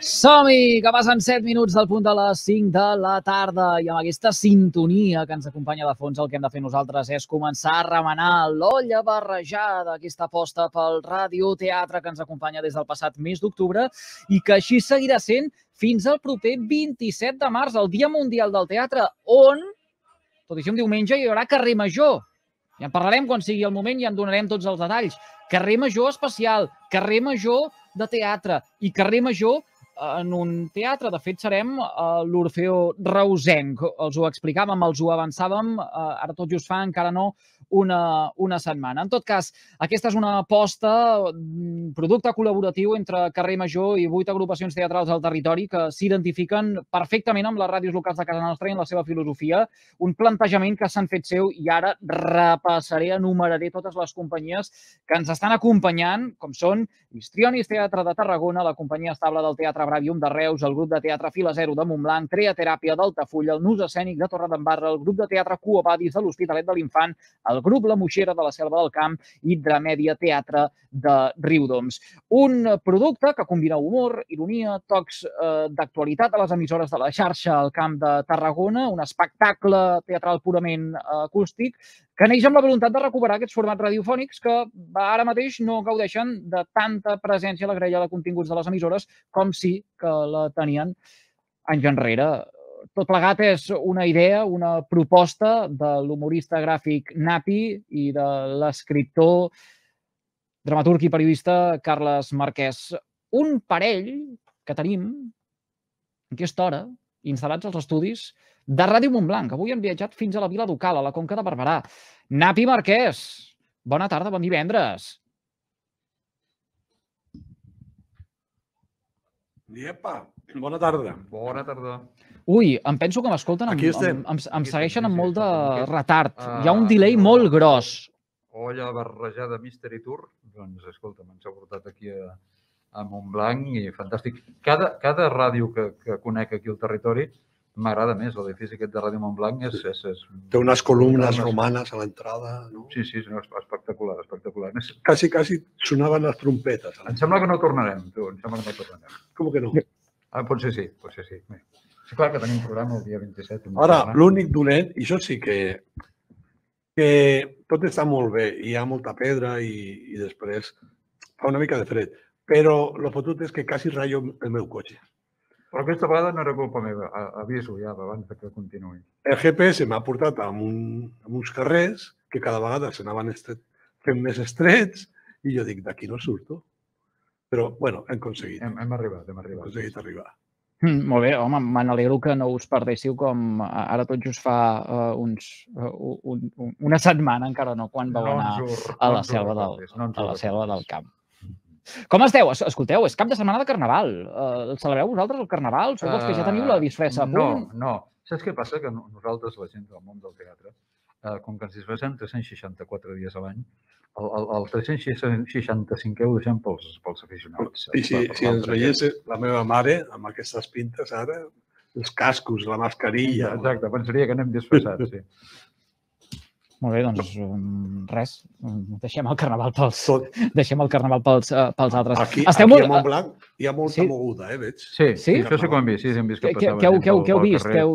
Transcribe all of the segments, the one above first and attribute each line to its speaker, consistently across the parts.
Speaker 1: Som-hi, que passen 7 minuts del punt de les 5 de la tarda i amb aquesta sintonia que ens acompanya de fons el que hem de fer nosaltres és començar a remenar l'olla barrejada, aquesta aposta pel radioteatre que ens acompanya des del passat mes d'octubre i que així seguirà sent fins al proper 27 de març, el Dia Mundial del Teatre, on, tot i ser un diumenge, hi haurà carrer major. Ja en parlarem quan sigui el moment i en donarem tots els detalls. Carrer major especial, carrer major de teatre i carrer major en un teatre. De fet, serem a l'Orfeo Reusenc. Els ho explicàvem, els ho avançàvem, eh, ara tot just fa encara no una, una setmana. En tot cas, aquesta és una aposta, mm, producte col·laboratiu entre Carrer Major i vuit agrupacions teatrals del territori que s'identifiquen perfectament amb les ràdios locals de casa nostra i en la seva filosofia. Un plantejament que s'han fet seu i ara repassaré, enumeraré totes les companyies que ens estan acompanyant, com són Histrionis Teatre de Tarragona, la companyia estable del Teatre Bravium de Reus, el grup de teatre Fila Zero de Montblanc, Createràpia d'Altafulla, el Nus Escènic de Torredembarra, el grup de teatre Cuobadis de l'Hospitalet de l'Infant, el grup La Moixera de la Selva del Camp i Dramèdia Teatre de Riudoms. Un producte que combina humor, ironia, tocs eh, d'actualitat a les emissores de la xarxa al Camp de Tarragona, un espectacle teatral purament eh, acústic que neix amb la voluntat de recuperar aquests formats radiofònics que ara mateix no gaudeixen de tanta presència a la grella de continguts de les emissores com sí que la tenien anys enrere. Tot plegat és una idea, una proposta de l'humorista gràfic Napi i de l'escriptor, dramaturg i periodista Carles Marquès. Un parell que tenim en aquesta hora, instal·lats als estudis de Ràdio Montblanc. Avui han viatjat fins a la Vila Ducal, a la Conca de Barberà. Napi Marquès, bona tarda, bon divendres.
Speaker 2: Iepa, bona tarda.
Speaker 3: Bona tarda.
Speaker 1: Ui, em penso que m'escolten, amb, amb, em
Speaker 3: Aquí
Speaker 1: segueixen amb molt de retard. Hi ha un
Speaker 3: Ah,
Speaker 1: delay
Speaker 3: no,
Speaker 1: molt
Speaker 3: no.
Speaker 1: gros.
Speaker 3: Olla barrejada Mystery Tour, doncs escolta, ens ha portat aquí a, a Montblanc i fantàstic. Cada, cada ràdio que, que conec aquí al territori m'agrada més. L'edifici aquest de Ràdio Montblanc és... és, és
Speaker 2: Té unes columnes
Speaker 3: Unes-
Speaker 2: romanes a l'entrada. No?
Speaker 3: Sí, sí, és espectacular, espectacular. És,
Speaker 2: Quasi, quasi sonaven les trompetes.
Speaker 3: em sembla que no tornarem, tu, em sembla que no tornarem.
Speaker 2: Com que no?
Speaker 3: Ah, potser sí, potser sí. Bé. Sí, clar que tenim programa el dia 27. hem de
Speaker 2: Ara, l'únic dolent, i això sí que, que tot està molt bé, hi ha molta pedra i, i després fa una mica de fred, però el fotut és que quasi ratllo el meu cotxe.
Speaker 3: Però aquesta vegada no era culpa meva. Aviso ja abans que continuï.
Speaker 2: El GPS m'ha portat a, un, a uns carrers que cada vegada s'anaven fent més estrets i jo dic, d'aquí no surto. Però, bueno, hem aconseguit, hem
Speaker 3: Hem, hem arribat, hem arribat.
Speaker 2: aconseguit arribar.
Speaker 1: Mm, molt bé, home, me n'alegro que no us perdéssiu com a- ara tot just fa uh, uns, uh, un, un, una setmana, encara no, quan vau anar
Speaker 3: ens ho-
Speaker 1: a
Speaker 3: no
Speaker 1: la
Speaker 3: ho
Speaker 1: selva del,
Speaker 3: no
Speaker 1: a la selva del camp. Com esteu? Es- Escolteu, és cap de setmana de Carnaval. Uh, el celebreu vosaltres el Carnaval? Sou els que ja teniu la disfressa a
Speaker 3: no,
Speaker 1: punt?
Speaker 3: No, Saps què passa? Que no- nosaltres, la gent del món del teatre, eh, com que ens disfressem 364 dies a l'any, el, el, el 365 ho deixem pels, pels aficionats.
Speaker 2: I si, si ens veiés la meva mare amb aquestes pintes ara, els cascos, la mascarilla...
Speaker 3: Exacte, pensaria que anem disfressats, sí.
Speaker 1: Molt bé, doncs um, res, um, deixem el Carnaval pels,
Speaker 2: Tot.
Speaker 1: deixem el Carnaval pels, uh, pels altres.
Speaker 2: Aquí,
Speaker 1: Esteu
Speaker 2: aquí
Speaker 1: molt-
Speaker 2: a Montblanc hi ha molta
Speaker 1: sí.
Speaker 2: moguda, eh, veig?
Speaker 3: Sí,
Speaker 1: Sí?
Speaker 3: això sí que ho hem vist, sí, sí, hem vist que
Speaker 1: Què, què,
Speaker 3: passava
Speaker 1: què, què, què heu vist? Què heu...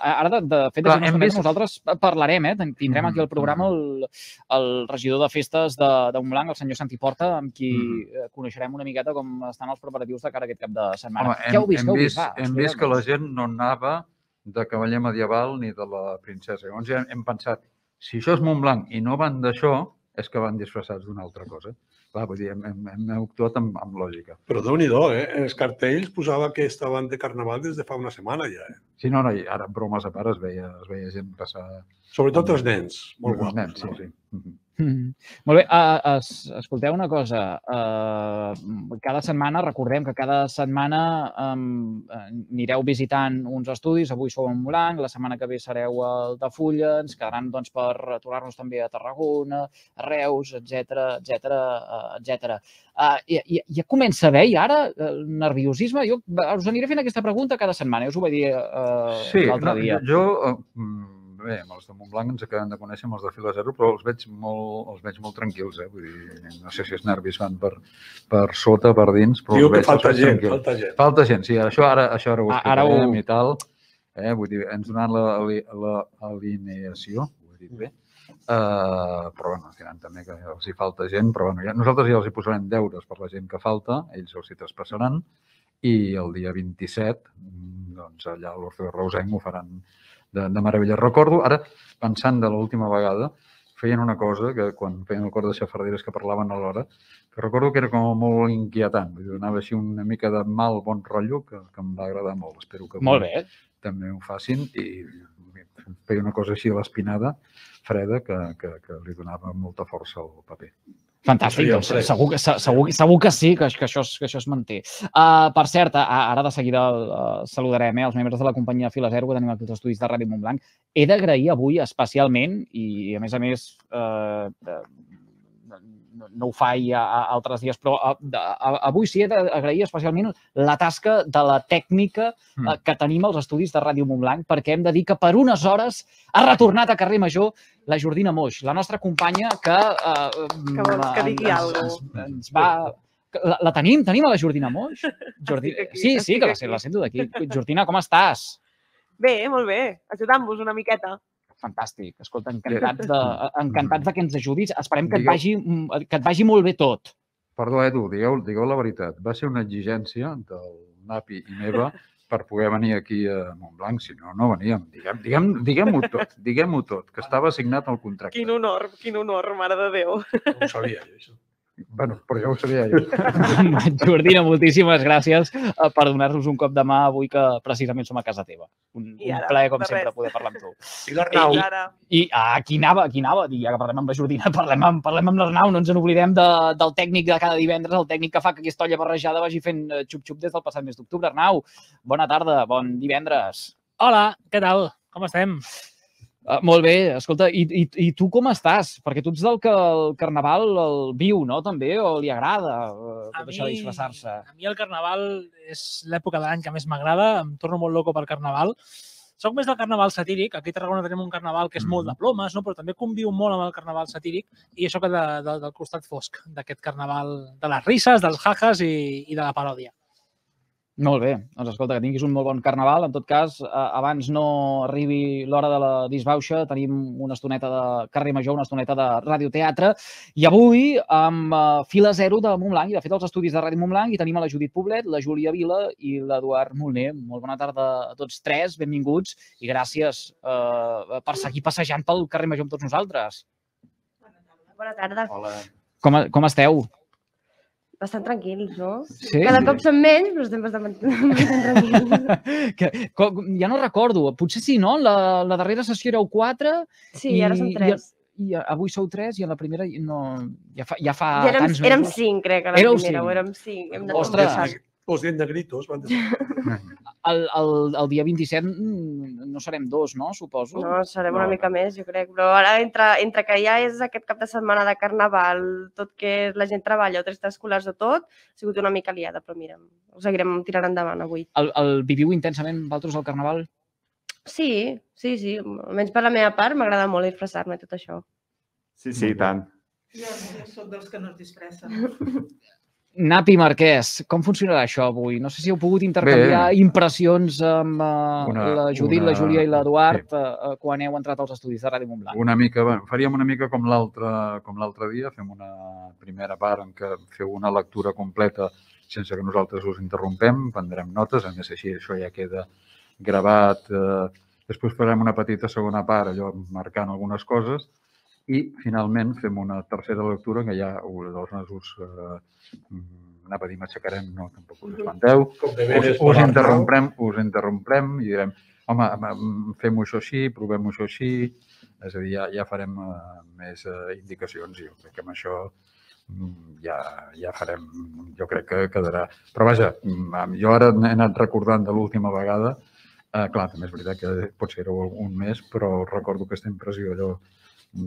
Speaker 1: Ara, de, de fet,
Speaker 3: Clar,
Speaker 1: de
Speaker 3: hem
Speaker 1: vist... nosaltres parlarem, eh? Tindrem aquí al
Speaker 3: Mhm,
Speaker 1: programa el, el regidor de festes de, de Montblanc, el senyor Santi Porta, amb qui
Speaker 3: Mhm.
Speaker 1: eh, coneixerem una miqueta com estan els preparatius de cara a aquest cap de setmana.
Speaker 3: Home,
Speaker 1: què
Speaker 3: hem,
Speaker 1: heu vist?
Speaker 3: hem
Speaker 1: Què heu
Speaker 3: vist,
Speaker 1: vist? Va,
Speaker 3: hem vist que la gent no anava de cavaller medieval ni de la princesa. Llavors ja hem pensat, si això és Montblanc i no van d'això, és que van disfressats d'una altra cosa. Clar, vull dir, hem, hem, hem actuat amb, amb lògica.
Speaker 2: Però déu nhi eh? En els cartells posava que estaven de carnaval des de fa una setmana ja, eh?
Speaker 3: Sí, no, no, i ara, bromes a part, es veia, es veia gent passar...
Speaker 2: Sobretot els nens, molt
Speaker 3: els
Speaker 2: guapos.
Speaker 3: nens,
Speaker 2: no?
Speaker 3: sí, sí. Mhm.
Speaker 1: Mm. Molt bé, uh, es, escolteu una cosa. Uh, cada setmana, recordem que cada setmana um, anireu visitant uns estudis. Avui sou a Montblanc, la setmana que ve sereu al de Fulla, ens quedaran doncs, per aturar-nos també a Tarragona, a Reus, etc etc etc. Uh, ja, ja, ja comença a haver, i ara, el nerviosisme. Jo us aniré fent aquesta pregunta cada setmana, ja us ho vaig dir uh,
Speaker 3: Sí,
Speaker 1: l'altre
Speaker 3: no,
Speaker 1: dia.
Speaker 3: jo, eh, mm, bé, amb els de Montblanc ens acabem de conèixer amb els de Fila Zero, però els veig molt, els veig molt tranquils, eh? Vull dir, no sé si els nervis van per, per sota, per dins, però
Speaker 2: Diu
Speaker 3: els
Speaker 2: que
Speaker 3: veig
Speaker 2: falta
Speaker 3: tots
Speaker 2: gent,
Speaker 3: tranquils.
Speaker 2: falta gent.
Speaker 3: Falta gent, sí, això ara, això ara ho
Speaker 1: Ah, ara ho-
Speaker 3: explicarem i tal. Eh? Vull dir, ens donaran la, la, la ho he dit bé, Uh, però bueno, diran també que els hi falta gent, però bueno, ja, nosaltres ja els hi posarem deures per la gent que falta, ells els hi traspassaran, i el dia 27, mm, doncs allà a l'Orfeo Reusenc ho faran de, de meravella. Recordo, ara, pensant de l'última vegada, feien una cosa que quan feien el cor de xafarderes que parlaven alhora, que recordo que era com molt inquietant, vull dir, donava així una mica de mal bon rotllo que, que em va agradar molt. Espero que
Speaker 1: Molt bé.
Speaker 3: també ho facin i feia una cosa així a l'espinada, freda, que, que, que li donava molta força al paper.
Speaker 1: Fantàstic, doncs segur, que, se- segur, segur que sí, que, que, això, es, que això es manté. Uh, per cert, ara de seguida uh, saludarem eh, els membres de la companyia Fila Zero que tenim aquí als estudis de Ràdio Montblanc. He d'agrair avui especialment, i a més a més uh, no, ho faig a, a altres dies, però a, a, avui sí he d'agrair especialment la tasca de la tècnica
Speaker 3: Mm.
Speaker 1: que tenim als estudis de Ràdio Montblanc, perquè hem de dir que per unes hores ha retornat a carrer Major la Jordina Moix, la nostra companya que... Uh,
Speaker 4: Que vols que digui alguna
Speaker 1: ens, ens, ens va... La, la tenim? Tenim a la Jordina Moix? Jordi...
Speaker 4: Aquí,
Speaker 1: sí, sí, que la, la sento d'aquí. Jordina, com estàs?
Speaker 4: Bé, molt bé. Ajudant-vos una miqueta.
Speaker 1: Fantàstic. Escolta, encantats de, encantats de que ens ajudis. Esperem que et, vagi, mm, que et vagi molt bé tot.
Speaker 3: Perdó, Edu, digueu, digueu la veritat. Va ser una exigència del Napi i meva per poder venir aquí a Montblanc, si no, no veníem. Diguem-ho diguem, diguem tot, diguem-ho tot, que estava signat el contracte.
Speaker 4: Quin honor, quin honor, mare de Déu.
Speaker 2: No ho sabia, jo, això.
Speaker 3: Bueno, però ja ho sabia jo.
Speaker 1: Jordina, moltíssimes gràcies eh, per donar-nos un cop de mà avui que precisament som a casa teva. Un,
Speaker 4: I
Speaker 1: un
Speaker 4: ara,
Speaker 1: plaer, com
Speaker 4: de
Speaker 1: sempre,
Speaker 4: res.
Speaker 1: poder parlar amb tu.
Speaker 2: I l'Arnau,
Speaker 4: I ara,
Speaker 1: I ah, aquí anava, aquí anava, I ja que parlem amb la Jordina, parlem amb, parlem amb l'Arnau, no ens n'oblidem de, del tècnic de cada divendres, el tècnic que fa que aquesta olla barrejada vagi fent eh, xup-xup des del passat mes d'octubre. Arnau, bona tarda, bon divendres.
Speaker 5: Hola, què tal? Com estem?
Speaker 1: Uh, molt bé, escolta, i, i, i tu com estàs? Perquè tu ets del que el carnaval el viu, no?, també, o li agrada uh, tot això de disfressar-se?
Speaker 5: A mi el carnaval és l'època de l'any que més m'agrada, em torno molt loco pel carnaval. Soc més del carnaval satíric, aquí a Tarragona tenim un carnaval que és molt de plomes, no? però també conviu molt amb el carnaval satíric i això que de, de, del costat fosc d'aquest carnaval de les risses, dels jajas i, i de la paròdia.
Speaker 1: Molt bé, doncs escolta, que tinguis un molt bon carnaval. En tot cas, eh, abans no arribi l'hora de la disbauxa, tenim una estoneta de carrer Major, una estoneta de radioteatre, i avui amb eh, Fila Zero de Montblanc, i de fet els estudis de Ràdio Montblanc, i tenim a la Judit Poblet, la Júlia Vila i l'Eduard Molner. Molt bona tarda a tots tres, benvinguts, i gràcies eh, per seguir passejant pel carrer Major amb tots nosaltres.
Speaker 4: bona tarda.
Speaker 3: Hola.
Speaker 1: Com, com esteu?
Speaker 4: Bastant tranquils, no?
Speaker 1: Sí?
Speaker 4: Cada cop som menys, però estem bastant, bastant tranquils.
Speaker 1: Que, com, ja no recordo, potser sí, no? La, la darrera sessió éreu quatre,
Speaker 4: Sí, ara som
Speaker 1: I-
Speaker 4: tres.
Speaker 1: i avui sou tres i a la primera no, ja fa, ja fa
Speaker 4: Ja érem,
Speaker 1: tants
Speaker 4: érem cinc, crec, a la
Speaker 1: Éreu
Speaker 4: primera.
Speaker 1: cinc?
Speaker 4: O érem cinc. Hem
Speaker 1: Ostres.
Speaker 2: dient de gritos van dir,
Speaker 1: El, el, el dia 27 mm, no serem dos, no? Suposo.
Speaker 4: No, serem una
Speaker 2: No,
Speaker 4: mica més, jo crec. Però ara, entre, entre que ja és aquest cap de setmana de carnaval, tot que la gent treballa, o tres escolars o tot, ha sigut una mica liada, però mira, ho seguirem tirant endavant avui.
Speaker 1: El, el viviu intensament vosaltres al Carnaval?
Speaker 4: Sí, sí, sí. Almenys per la meva part m'agrada molt disfressar-me tot això.
Speaker 6: Sí, sí, tant.
Speaker 7: Jo soc dels que no es disfressen.
Speaker 1: Napi Marquès, com funcionarà això avui? No sé si heu pogut intercanviar impressions amb uh,
Speaker 3: Una-
Speaker 1: la Judit, la
Speaker 3: una-
Speaker 1: Júlia i l'Eduard uh, quan heu entrat als estudis de Ràdio Montblanc.
Speaker 3: Una mica, bueno, faríem una mica com l'altre com l'altre dia, fem una primera part en què feu una lectura completa sense que nosaltres us interrompem, prendrem notes, a més així això ja queda gravat. Eh, després farem una petita segona part, allò marcant algunes coses, i finalment fem una tercera lectura que ja us, us eh, mm, anava a dir m'aixecarem, no, tampoc us espanteu, us, us interromprem, us interromprem i direm, home, fem-ho això així, provem-ho això així, és a dir, ja, ja farem uh, més uh, indicacions i jo crec que amb això mm, ja, ja farem, jo crec que quedarà. Però vaja, mm, jo ara he anat recordant de l'última vegada, uh, clar, també és veritat que potser era un mes, però recordo aquesta impressió allò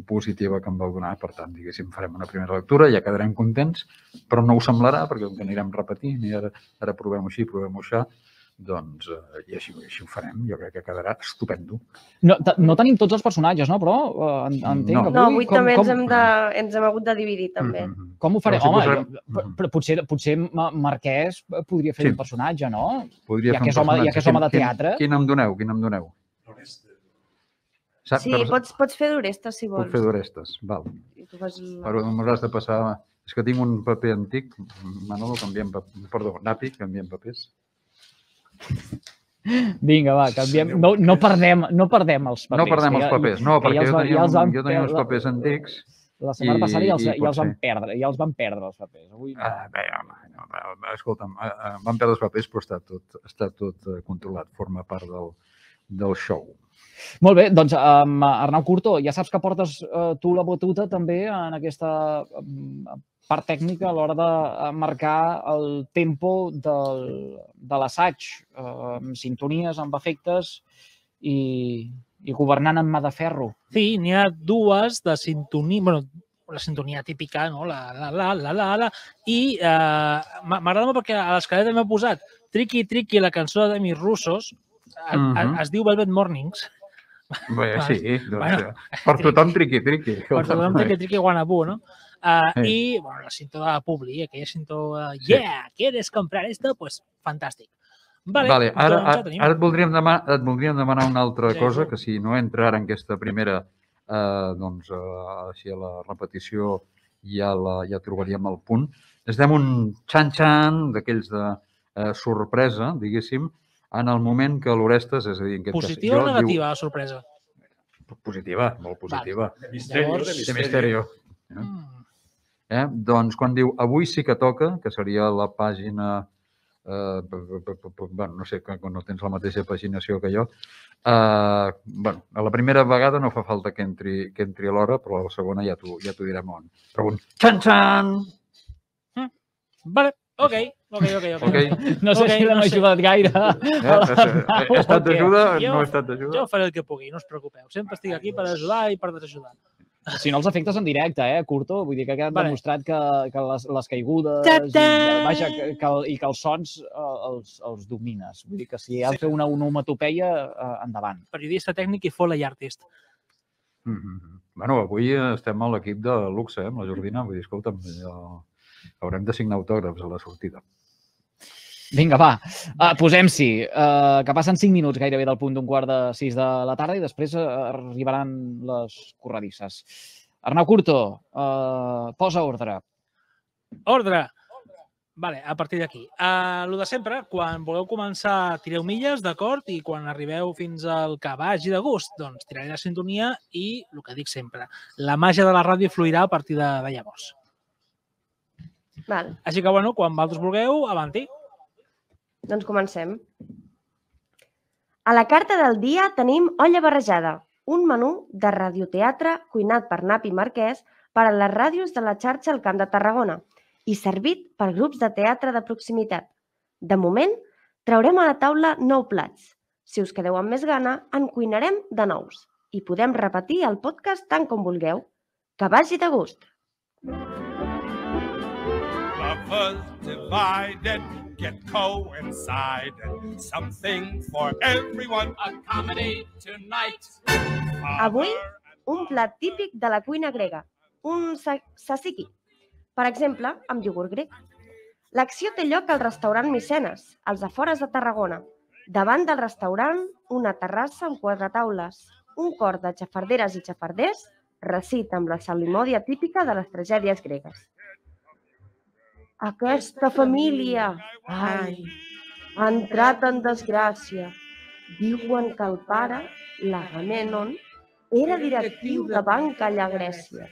Speaker 3: positiva que em vau donar, per tant, diguéssim, farem una primera lectura, ja quedarem contents, però no ho semblarà perquè com que anirem repetint i ara, ara provem-ho així, provem-ho això, doncs eh, i així, així ho farem. Jo crec que quedarà estupendo.
Speaker 1: No, no tenim tots els personatges, no? Però eh, en- entenc
Speaker 3: No.
Speaker 1: que
Speaker 4: No,
Speaker 1: avui...
Speaker 4: avui també ens hem, de, ens hem hagut de dividir, també.
Speaker 3: Mhm.
Speaker 1: Com ho farem?
Speaker 3: Però si
Speaker 1: Home,
Speaker 3: posem-
Speaker 1: jo- però- però potser, potser Ma- Marquès podria fer
Speaker 3: Sí.
Speaker 1: un personatge, no?
Speaker 3: Podria
Speaker 1: Ja
Speaker 3: fer
Speaker 1: que
Speaker 3: un
Speaker 1: és home- ja
Speaker 3: personatge.
Speaker 1: que és home de
Speaker 3: Quin- quin-
Speaker 1: teatre.
Speaker 3: Quin em doneu? Quin em doneu? Saps,
Speaker 4: Sí,
Speaker 3: per-
Speaker 4: pots, pots fer d'Orestes, si
Speaker 3: Puc
Speaker 4: vols.
Speaker 3: fer d'orestes, val.
Speaker 4: I tu fas
Speaker 3: Però m'hauràs de passar... És que tinc un paper antic, Manolo, canviem paper... Perdó, Napi, canviem papers.
Speaker 1: Vinga, va, canviem. No, no, perdem, no perdem els papers.
Speaker 3: No perdem els papers, no, perquè
Speaker 1: ja els
Speaker 3: jo tenia,
Speaker 1: ja els
Speaker 3: un,
Speaker 1: vam
Speaker 3: jo tenia uns papers antics.
Speaker 1: La setmana
Speaker 3: i-
Speaker 1: passada ja els,
Speaker 3: i
Speaker 1: ja els van perdre, ja els van perdre els papers. Avui no.
Speaker 3: Ah, bé, home, no, escolta'm, eh, eh, van perdre els papers, però està tot, està tot eh, controlat, forma part del, del show.
Speaker 1: Molt bé, doncs um, Arnau Curto, ja saps que portes uh, tu la batuta també en aquesta um, part tècnica a l'hora de eh, marcar el tempo del, de l'assaig, uh, amb sintonies, amb efectes i, i governant amb mà de ferro.
Speaker 5: Sí, n'hi ha dues de sintonia, bueno, la sintonia típica, no? la, la, la, la, la, la, i eh, m'ha- m'agrada molt perquè a l'escaleta m'he posat Triqui Triqui, la cançó de mis russos, a,
Speaker 3: Mhm.
Speaker 5: es diu Velvet Mornings,
Speaker 3: Bé, sí, doncs,
Speaker 5: Bueno,
Speaker 3: eh, per tothom triqui, triqui.
Speaker 5: per tothom Triqui Triqui Guanabú, no? Uh,
Speaker 3: Sí.
Speaker 5: I, bueno, la cinta de Publi, aquella cinta de
Speaker 3: Sí.
Speaker 5: Yeah, ¿quieres comprar esto? Pues fantàstic. Vale,
Speaker 3: Vale, ara,
Speaker 5: doncs ja
Speaker 3: ara, et, voldríem demanar, et voldríem demanar una altra
Speaker 5: Sí,
Speaker 3: cosa,
Speaker 5: sí.
Speaker 3: que si no entra ara en aquesta primera, eh, doncs, eh, així a la repetició ja, la, ja trobaríem el punt. Necessitem un xan-xan d'aquells de eh, sorpresa, diguéssim, en el moment que l'Orestes, és a dir, en aquest
Speaker 5: Positiva
Speaker 3: cas,
Speaker 5: o
Speaker 3: jo,
Speaker 5: negativa, la sorpresa?
Speaker 3: Diu, positiva, molt positiva.
Speaker 2: De misterio,
Speaker 5: Llavors-
Speaker 3: De misterio.
Speaker 5: Mm.
Speaker 3: Eh? Doncs quan diu avui sí que toca, que seria la pàgina, eh, bueno, no sé, que quan no tens la mateixa paginació que jo, eh, bueno, a la primera vegada no fa falta que entri, que entri a l'hora, però a la segona ja t'ho ja direm on. Però un xan-xan!
Speaker 5: Vale, ok, ok, ok. ok.
Speaker 3: Ok?
Speaker 1: No sé
Speaker 5: Ok,
Speaker 1: si l'hem
Speaker 5: no sé.
Speaker 1: ajudat gaire.
Speaker 3: Eh? He, he estat d'ajuda?
Speaker 5: Jo-
Speaker 3: No he estat
Speaker 5: Jo
Speaker 3: d'ajuda?
Speaker 5: faré el que pugui, no us preocupeu. Sempre estic aquí per ajudar i per desajudar.
Speaker 1: Si no, els efectes en directe, eh, Curto? Vull dir que ha quedat
Speaker 5: Vale.
Speaker 1: demostrat que, que les, les caigudes
Speaker 5: Ta-ta!
Speaker 1: i, vaja, que, que, i que els sons eh, els, els domines. Vull dir que si has de fer una onomatopeia, eh, endavant.
Speaker 5: Periodista tècnic i foley artist.
Speaker 3: Mm -hmm. Bueno, avui eh, estem a l'equip de luxe, eh, amb la Jordina. Vull dir, escolta'm, jo... haurem de signar autògrafs a la sortida.
Speaker 1: Vinga, va, uh, posem-s'hi, uh, que passen 5 minuts gairebé del punt d'un quart de 6 de la tarda i després uh, arribaran les corredisses. Arnau Curto, uh, posa ordre.
Speaker 5: Ordre! Vale, a partir d'aquí. Uh, lo de sempre, quan vulgueu començar, tireu milles, d'acord? I quan arribeu fins al que vagi de gust, doncs tiraré la sintonia i, el que dic sempre, la màgia de la ràdio fluirà a partir de, de llavors.
Speaker 4: Val,
Speaker 5: Així que, bueno, quan vosaltres vulgueu, avanti.
Speaker 4: Doncs comencem. A la carta del dia tenim olla barrejada, un menú de radioteatre cuinat per Napi Marquès per a les ràdios de la xarxa al Camp de Tarragona i servit per grups de teatre de proximitat. De moment, traurem a la taula nou plats. Si us quedeu amb més gana, en cuinarem de nous i podem repetir el podcast tant com vulgueu. Que vagi de gust!
Speaker 8: Get coincided. Something for everyone. A comedy tonight.
Speaker 4: Avui, un plat típic de la cuina grega, un sa- tzatziki, per exemple, amb iogurt grec. L'acció té lloc al restaurant Micenes, als afores de Tarragona. Davant del restaurant, una terrassa amb quatre taules, un cor de xafarderes i xafarders, recita amb la salimòdia típica de les tragèdies gregues. Aquesta família, ai, ha entrat en desgràcia. Diuen que el pare, l'Agamenon, era directiu de banca allà a Grècia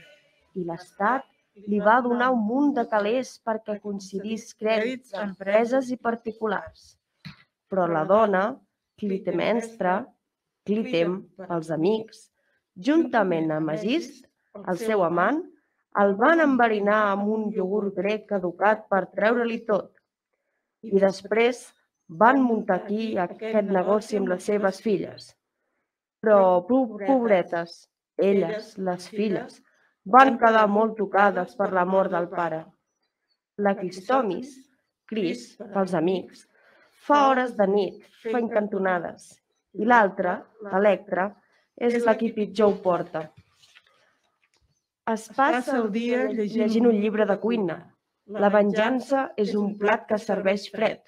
Speaker 4: i l'Estat li va donar un munt de calés perquè coincidís crèdits a empreses i particulars. Però la dona, Clitemenstra, Clitem pels amics, juntament amb Agist, el seu amant, el van enverinar amb un iogurt grec caducat per treure-li tot. I després van muntar aquí aquest negoci amb les seves filles. Però, po- pobretes, elles, les filles, van quedar molt tocades per la mort del pare. La Cristomis, Cris, pels amics, fa hores de nit, fent cantonades. I l'altre, l'Electra, és la qui pitjor ho porta. Es passa el dia llegint un llibre de cuina. La venjança és un plat que serveix fred,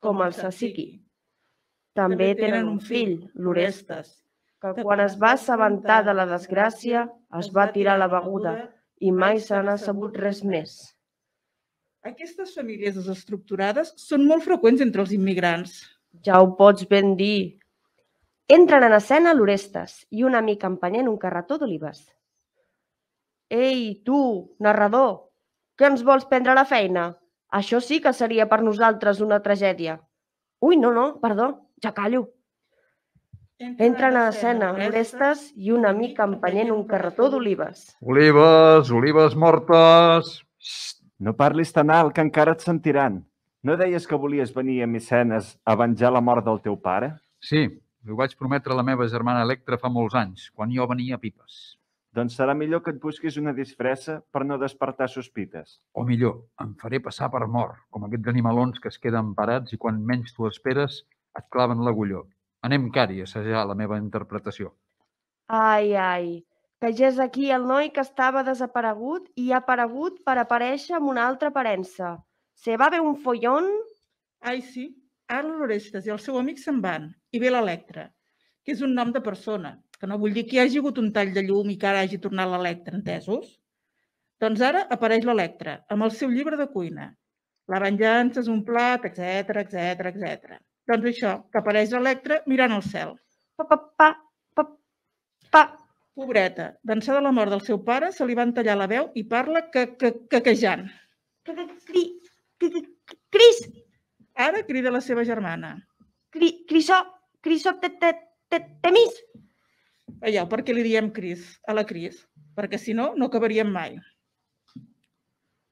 Speaker 4: com el tzatziki. També tenen un fill, l'Orestes, que quan es va assabentar de la desgràcia es va tirar la beguda i mai se n'ha sabut res més.
Speaker 7: Aquestes famílies desestructurades són molt freqüents entre els immigrants.
Speaker 4: Ja ho pots ben dir. Entren en escena l'Orestes i un amic empenyent un carretó d'olives. Ei, tu, narrador, que ens vols prendre la feina? Això sí que seria per nosaltres una tragèdia. Ui, no, no, perdó, ja callo. Entren a escena l'Orestes i un amic empenyent un carretó d'olives.
Speaker 3: Olives, olives mortes...
Speaker 6: Xxt, no parlis tan alt, que encara et sentiran. No deies que volies venir a Micenes a venjar la mort del teu pare?
Speaker 3: Sí, ho vaig prometre a la meva germana Electra fa molts anys, quan jo venia a Pipes.
Speaker 6: Doncs serà millor que et busquis una disfressa per no despertar sospites.
Speaker 3: O millor, em faré passar per mort, com aquests animalons que es queden parats i quan menys t'ho esperes et claven l'agulló. Anem, Cari, a assajar la meva interpretació.
Speaker 4: Ai, ai, que ja és aquí el noi que estava desaparegut i ha aparegut per aparèixer amb una altra aparença. Se va ver un follón?
Speaker 7: Ai, sí. Ara l'Orestes i el seu amic se'n van. I ve l'Electra, que és un nom de persona, que no vull dir que hi hagi hagut un tall de llum i que ara hagi tornat l'Electra, entesos? Doncs ara apareix l'Electra, amb el seu llibre de cuina. La venjança és un plat, etc etc etc. Doncs això, que apareix l'Electra mirant al cel.
Speaker 4: Pa, pa, pa, pa, pa.
Speaker 7: Pobreta, d'ençà de la mort del seu pare, se li van tallar la veu i parla que, que, quequejant.
Speaker 4: Que- que- Cri, cri, cri, Cris,
Speaker 7: Ara crida la seva germana.
Speaker 4: cri, Crisó, Crisó, te, te, te, temis.
Speaker 7: Veieu, per què li diem Cris, a la Cris? Perquè si no, no acabaríem mai.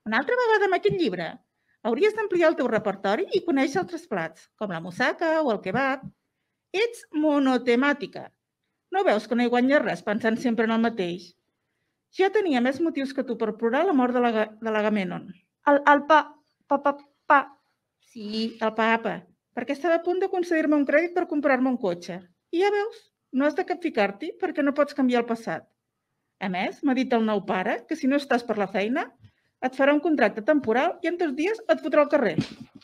Speaker 7: Una altra vegada amb aquest llibre. Hauries d'ampliar el teu repertori i conèixer altres plats, com la moussaka o el kebab. Ets monotemàtica. No veus que no hi guanyes res pensant sempre en el mateix? Ja tenia més motius que tu per plorar la mort de l'Aga- de l'Agamenon.
Speaker 4: El, el pa, pa, pa, pa.
Speaker 7: Sí, el papa, perquè estava a punt de concedir-me un crèdit per comprar-me un cotxe. I ja veus, no has de capficar-t'hi perquè no pots canviar el passat. A més, m'ha dit el nou pare que si no estàs per la feina, et farà un contracte temporal i en dos dies et fotrà al carrer.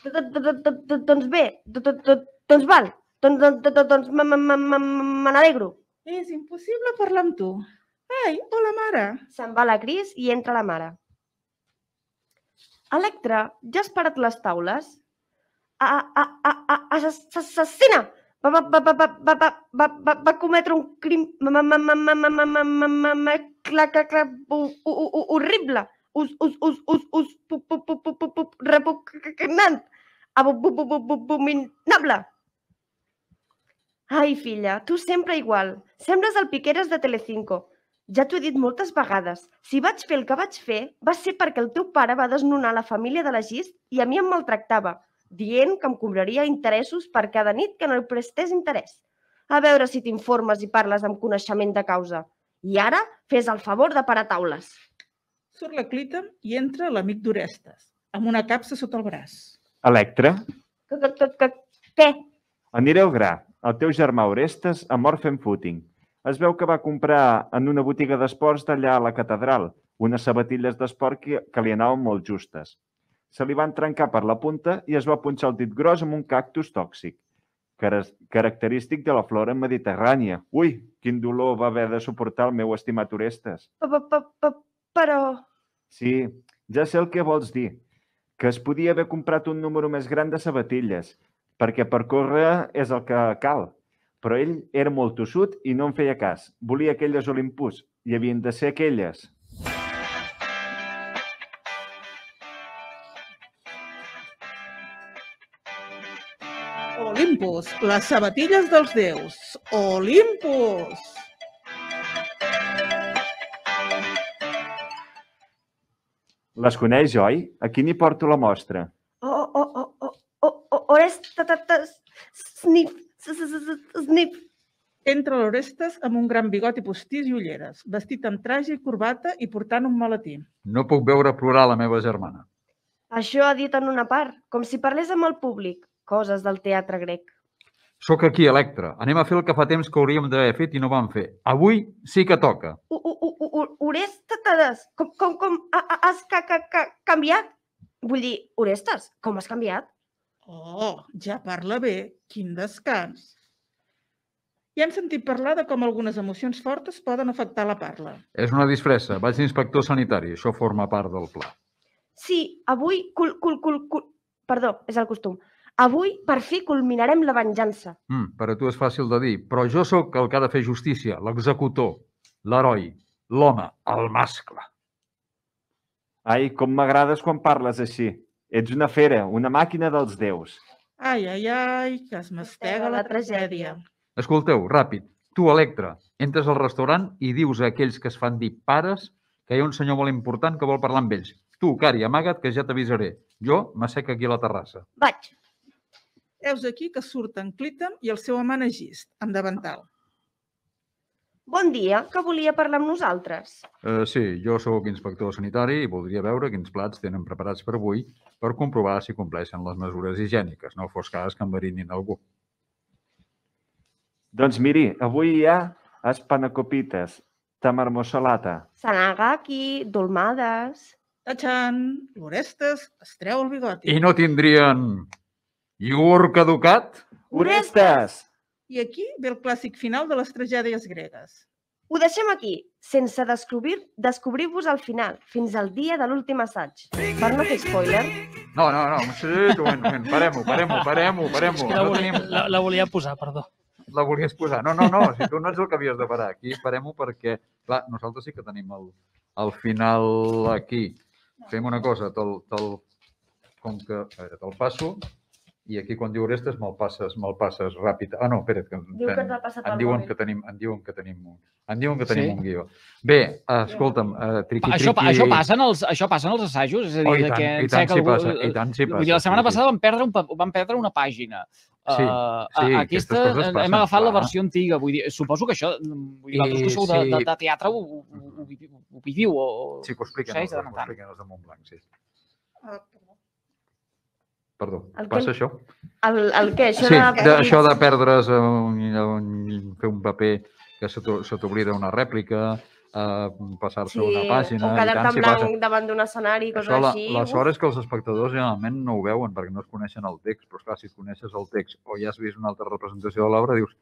Speaker 4: Do- do- do- do- do- do- Doncs bé, do- do- do- doncs val. Doncs, doncs, doncs, doncs me- n'alegro.
Speaker 7: És impossible parlar amb tu. Ai, hola, mare.
Speaker 4: Se'n va la Cris i entra la mare. Electra, ja has parat les taules? Assassina! Va, va, va, va, va, va, va, va, cometre un crim horrible, repugnant, abominable. Ai, filla, tu sempre igual. Sembles el Piqueres de Telecinco. Ja t'ho he dit moltes vegades. Si vaig fer el que vaig fer, va ser perquè el teu pare va desnonar la família de la Gist i a mi em maltractava, dient que em cobraria interessos per cada nit que no li prestés interès. A veure si t'informes i parles amb coneixement de causa. I ara, fes el favor de parar taules.
Speaker 7: Surt la Clítem i entra l'amic d'Orestes, amb una capsa sota el braç.
Speaker 6: Electra,
Speaker 4: Que, que, que, que, què?
Speaker 6: aniré al gra. El teu germà Orestes ha mort fent footing. Es veu que va comprar en una botiga d'esports d'allà a la catedral unes sabatilles d'esport que, que li anaven molt justes. Se li van trencar per la punta i es va punxar el dit gros amb un cactus tòxic, cara- característic de la flora mediterrània. Ui, quin dolor va haver de suportar el meu estimat Orestes.
Speaker 4: Pa, pa, pa, però...
Speaker 6: Sí, ja sé el que vols dir. Que es podia haver comprat un número més gran de sabatilles, perquè per córrer és el que cal. Però ell era molt tossut i no en feia cas. Volia aquelles Olympus i havien de ser aquelles.
Speaker 7: Olympus, les sabatilles dels déus. Olympus!
Speaker 6: Les coneix, oi? Aquí n'hi porto la mostra.
Speaker 4: Oh, oh, oh, oh, oh, oh, Orestes, snif, s- s- s- snif.
Speaker 7: Entra l'Orestes amb un gran bigot i postís i ulleres, vestit amb traje i corbata i portant un maletí.
Speaker 3: No puc veure plorar la meva germana.
Speaker 4: Això ha dit en una part, com si parlés amb el públic. Coses del teatre grec.
Speaker 3: Soc aquí, Electra. Anem a fer el que fa temps que hauríem d'haver fet i no vam fer. Avui sí que toca.
Speaker 4: Orestes, com, com, com ha- ha- has ca, ca, ca, canviat? Vull dir, Orestes, com has canviat?
Speaker 7: Oh, ja parla bé. Quin descans. Ja hem sentit parlar de com algunes emocions fortes poden afectar la parla.
Speaker 3: És una disfressa. Vaig d'inspector sanitari. Això forma part del pla.
Speaker 4: Sí, avui... Cul, cul, cul, cul... Perdó, és el costum. Avui, per fi, culminarem la venjança.
Speaker 3: Mm, per a tu és fàcil de dir, però jo sóc el que ha de fer justícia, l'executor, l'heroi, l'home, el mascle.
Speaker 6: Ai, com m'agrades quan parles així. Ets una fera, una màquina dels déus.
Speaker 7: Ai, ai, ai, que es mastega la tragèdia.
Speaker 3: Escolteu, ràpid. Tu, Electra, entres al restaurant i dius a aquells que es fan dir pares que hi ha un senyor molt important que vol parlar amb ells. Tu, Cari, amaga't, que ja t'avisaré. Jo m'assec aquí a la terrassa.
Speaker 4: Vaig.
Speaker 7: Heus aquí que surten Cliton i el seu amanegist, amb davantal.
Speaker 4: Bon dia, que volia parlar amb nosaltres.
Speaker 3: Uh, sí, jo sóc inspector sanitari i voldria veure quins plats tenen preparats per avui per comprovar si compleixen les mesures higièniques. No fos cas que enverinin algú.
Speaker 6: Doncs miri, avui hi ha espanacopites, tamarmossolata.
Speaker 4: Sanagaki, dolmades...
Speaker 7: Tachan, l'Orestes es treu el bigoti.
Speaker 3: I no tindrien iogurt caducat?
Speaker 6: Orestes!
Speaker 7: I aquí ve el clàssic final de les tragèdies gregues.
Speaker 4: Ho deixem aquí, sense descobrir- descobrir-vos al final, fins al dia de l'últim assaig. Per no fer spoiler,
Speaker 3: No, no, no, sí, un moment, un moment. Parem-ho, parem-ho, parem-ho,
Speaker 5: És
Speaker 3: parem-ho.
Speaker 5: que la
Speaker 3: No
Speaker 5: volia,
Speaker 3: tenim...
Speaker 5: la, la volia posar, perdó.
Speaker 3: La volies posar. No, no, no, si tu no ets el que havies de parar. Aquí parem-ho perquè, clar, nosaltres sí que tenim el, el final aquí. Fem una cosa, te'l, te'l, com que, a veure, te'l passo i aquí quan diu Orestes me'l passes, me'l passes ràpid. Ah, no, espera't, que,
Speaker 4: diu que t'ha passat
Speaker 3: em
Speaker 4: el
Speaker 3: diuen
Speaker 4: mòbil.
Speaker 3: que tenim, em diuen que tenim un, em diuen que tenim
Speaker 1: Sí?
Speaker 3: un guió. Bé, eh, escolta'm, uh, triqui,
Speaker 1: Això,
Speaker 3: triqui...
Speaker 1: això, passa en els, això passa en els assajos? És a dir,
Speaker 3: Oh, i
Speaker 1: de
Speaker 3: tant,
Speaker 1: que
Speaker 3: i tant
Speaker 1: algú-
Speaker 3: passa, i tant si
Speaker 1: Vull dir, la
Speaker 3: passa,
Speaker 1: setmana
Speaker 3: sí, sí.
Speaker 1: passada vam perdre, un, pa- vam perdre una pàgina.
Speaker 3: Sí,
Speaker 1: Uh,
Speaker 3: sí,
Speaker 1: aquesta
Speaker 3: aquestes coses
Speaker 1: hem
Speaker 3: passen,
Speaker 1: agafat la
Speaker 3: clar.
Speaker 1: versió antiga. Vull dir, suposo que això, vull dir, vosaltres que
Speaker 3: I
Speaker 1: sou de, de,
Speaker 3: sí.
Speaker 1: de teatre ho, ho, ho, ho viviu o...
Speaker 3: Sí, que ho expliquen, els,
Speaker 1: de
Speaker 3: de,
Speaker 1: tant en
Speaker 3: ho
Speaker 1: tant.
Speaker 3: expliquen els de Montblanc, sí.
Speaker 7: Ah,
Speaker 3: Perdó,
Speaker 4: El que-
Speaker 3: passa això?
Speaker 4: el, el què? Això
Speaker 3: sí,
Speaker 4: de...
Speaker 3: de, això de perdre's, a un, un, fer un paper que se t'o- se t'oblida una rèplica, eh, passar-se una pàgina...
Speaker 4: o quedar-te en
Speaker 3: si
Speaker 4: blanc
Speaker 3: passa.
Speaker 4: davant d'un escenari, coses
Speaker 3: Això, la,
Speaker 4: així.
Speaker 3: la sort és que els espectadors generalment no ho veuen perquè no es coneixen el text, però esclar, si coneixes el text o ja has vist una altra representació de l'obra, dius,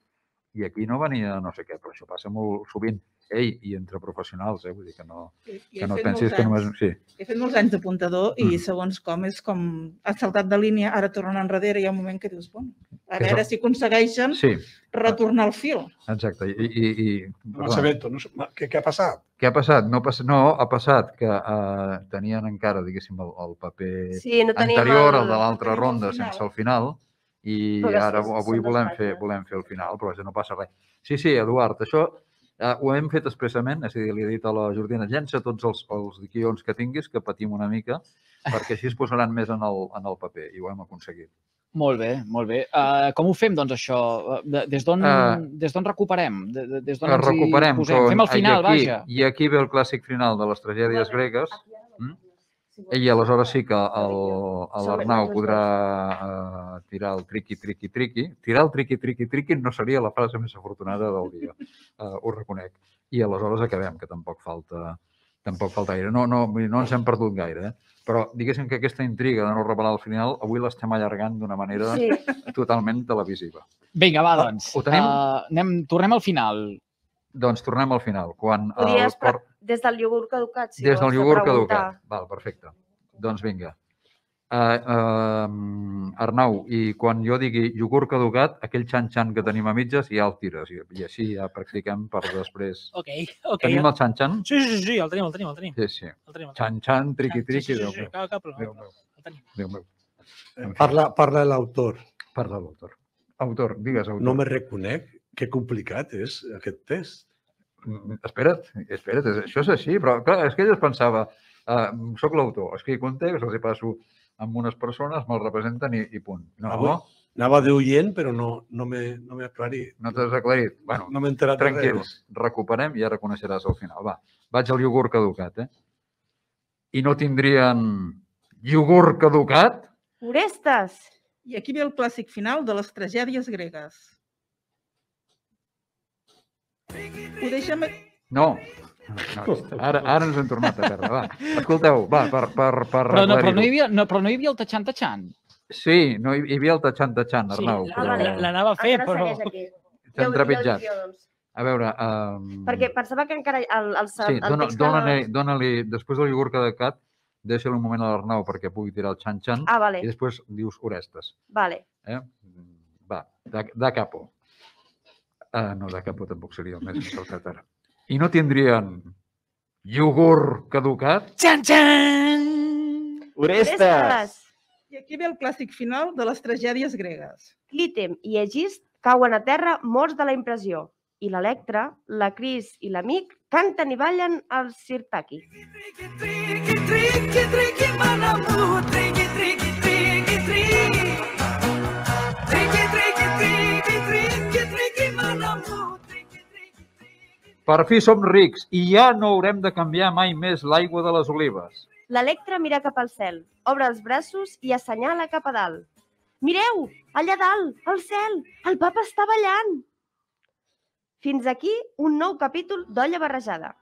Speaker 3: i aquí no venia no sé què, però això passa molt sovint. Ei, i entre professionals, eh? vull dir que no,
Speaker 7: I,
Speaker 3: que no pensis que només... Sí,
Speaker 7: He fet molts anys d'apuntador i
Speaker 3: Mm.
Speaker 7: segons com és com has saltat de línia, ara tornen enrere, hi ha un moment que dius, bueno, a
Speaker 3: És
Speaker 7: veure
Speaker 3: el-
Speaker 7: si aconsegueixen
Speaker 3: sí,
Speaker 7: retornar el fil.
Speaker 3: exacte. I, i, i,
Speaker 2: no sé, ma- què, què ha passat?
Speaker 3: Què ha passat? No, no ha passat que eh, tenien encara, diguéssim, el, el paper
Speaker 4: Sí, no
Speaker 3: anterior,
Speaker 4: el...
Speaker 3: el de l'altra ronda,
Speaker 7: final.
Speaker 3: sense el final, i
Speaker 4: Però
Speaker 3: ara avui volem fer, volem fer el final, però vaja, no passa res. Sí, sí, Eduard, això eh, ho hem fet expressament, és a dir, li he dit a la Jordina, llença tots els, els guions que tinguis, que patim una mica, perquè així es posaran més en el, en el paper, i ho hem aconseguit.
Speaker 1: Molt bé, molt bé. Uh, com ho fem, doncs, això? Uh, de- Des d'on des d'on recuperem? De, de- des d'on ens hi
Speaker 3: recuperem.
Speaker 1: posem?
Speaker 3: com-
Speaker 1: Fem el final,
Speaker 3: i aquí,
Speaker 1: vaja.
Speaker 3: I aquí ve el clàssic final de les tragèdies gregues, Mm? I aleshores sí que el- l'Arnau podrà uh, tirar el triqui, triqui, triqui. Tirar el triqui, triqui, triqui no seria la frase més afortunada del dia, uh, ho reconec. I aleshores acabem, que tampoc falta, tampoc falta gaire. No, no, no ens hem perdut gaire, eh? però diguéssim que aquesta intriga de no revelar el final, avui l'estem allargant d'una manera
Speaker 4: Sí,
Speaker 3: totalment televisiva.
Speaker 1: Vinga, va,
Speaker 3: Ah,
Speaker 1: doncs.
Speaker 3: ho tenim?
Speaker 1: Uh, anem, tornem al final.
Speaker 3: Doncs tornem al final. Quan el
Speaker 4: podries... Des del iogurt caducat, si
Speaker 3: Des del
Speaker 4: de
Speaker 3: iogurt caducat. Val, perfecte. Doncs vinga. Uh, uh, Arnau, i quan jo digui iogurt caducat, aquell xan-xan que tenim a mitges ja el tires i, i així ja practiquem per després.
Speaker 5: Ok, ok.
Speaker 3: Tenim el xan-xan?
Speaker 5: Sí, sí, sí, el tenim, el tenim, el tenim.
Speaker 3: Sí, sí.
Speaker 5: El tenim, el tenim.
Speaker 3: Xan-xan, triqui,
Speaker 5: Sí,
Speaker 3: triqui,
Speaker 5: sí,
Speaker 3: Déu
Speaker 5: sí, sí, cap, cap problema.
Speaker 3: Déu meu.
Speaker 5: El tenim.
Speaker 3: Déu meu.
Speaker 2: Parla, parla l'autor.
Speaker 3: Parla l'autor. Autor, digues, autor.
Speaker 2: No me reconec. Que complicat és aquest test.
Speaker 3: Espera't, espera't, això és així, però clar, és que ell es pensava, uh, soc l'autor, escric un text, els hi passo amb unes persones, me'l representen i, i punt. No,
Speaker 2: Avui- Anava d'oient, però no, no m'he no aclarit.
Speaker 3: no t'has aclarit. Bueno,
Speaker 2: no m'he enterat de
Speaker 3: tranquil,
Speaker 2: res.
Speaker 3: recuperem i ja reconeixeràs al final. Va, vaig al iogurt caducat, eh? I no tindrien iogurt caducat?
Speaker 4: Orestes,
Speaker 7: I aquí ve el clàssic final de les tragèdies gregues. Ho deixem...
Speaker 3: No. no ara, ara ens hem tornat a perdre. Va. Escolteu, va, per, per, per
Speaker 1: Però no, però, no, hi havia, no, però no hi havia el tachan tachan.
Speaker 3: Sí, no hi, hi havia el tachan tachan,
Speaker 5: Sí,
Speaker 3: Arnau.
Speaker 5: la-
Speaker 3: però
Speaker 5: la- l'anava a fer, però...
Speaker 3: T'hem trepitjat.
Speaker 4: doncs.
Speaker 3: A veure... Um...
Speaker 4: Perquè pensava que encara el, el,
Speaker 3: Sí,
Speaker 4: el
Speaker 3: dona,
Speaker 4: text...
Speaker 3: dona-li, dona-li, després del iogurt caducat, deixa-li un moment a l'Arnau perquè pugui tirar el xan-xan
Speaker 4: Ah, vale,
Speaker 3: i després dius Orestes.
Speaker 4: vale.
Speaker 3: Eh? Va, da, da capo. Uh, no, da capo tampoc seria el més encertat ara. I no tindrien iogurt caducat?
Speaker 5: Xan, xan!
Speaker 6: Orestes!
Speaker 7: I aquí ve el clàssic final de les tragèdies gregues.
Speaker 4: Clítem i Egist cauen a terra morts de la impressió. I l'Electra, la Cris i l'amic canten i ballen al Sirtaki.
Speaker 3: Per fi som rics i ja no haurem de canviar mai més l'aigua de les olives.
Speaker 4: L'Electra mira cap al cel, obre els braços i assenyala cap a dalt. Mireu, allà dalt, al cel, el papa està ballant. Fins aquí un nou capítol d'Olla Barrejada.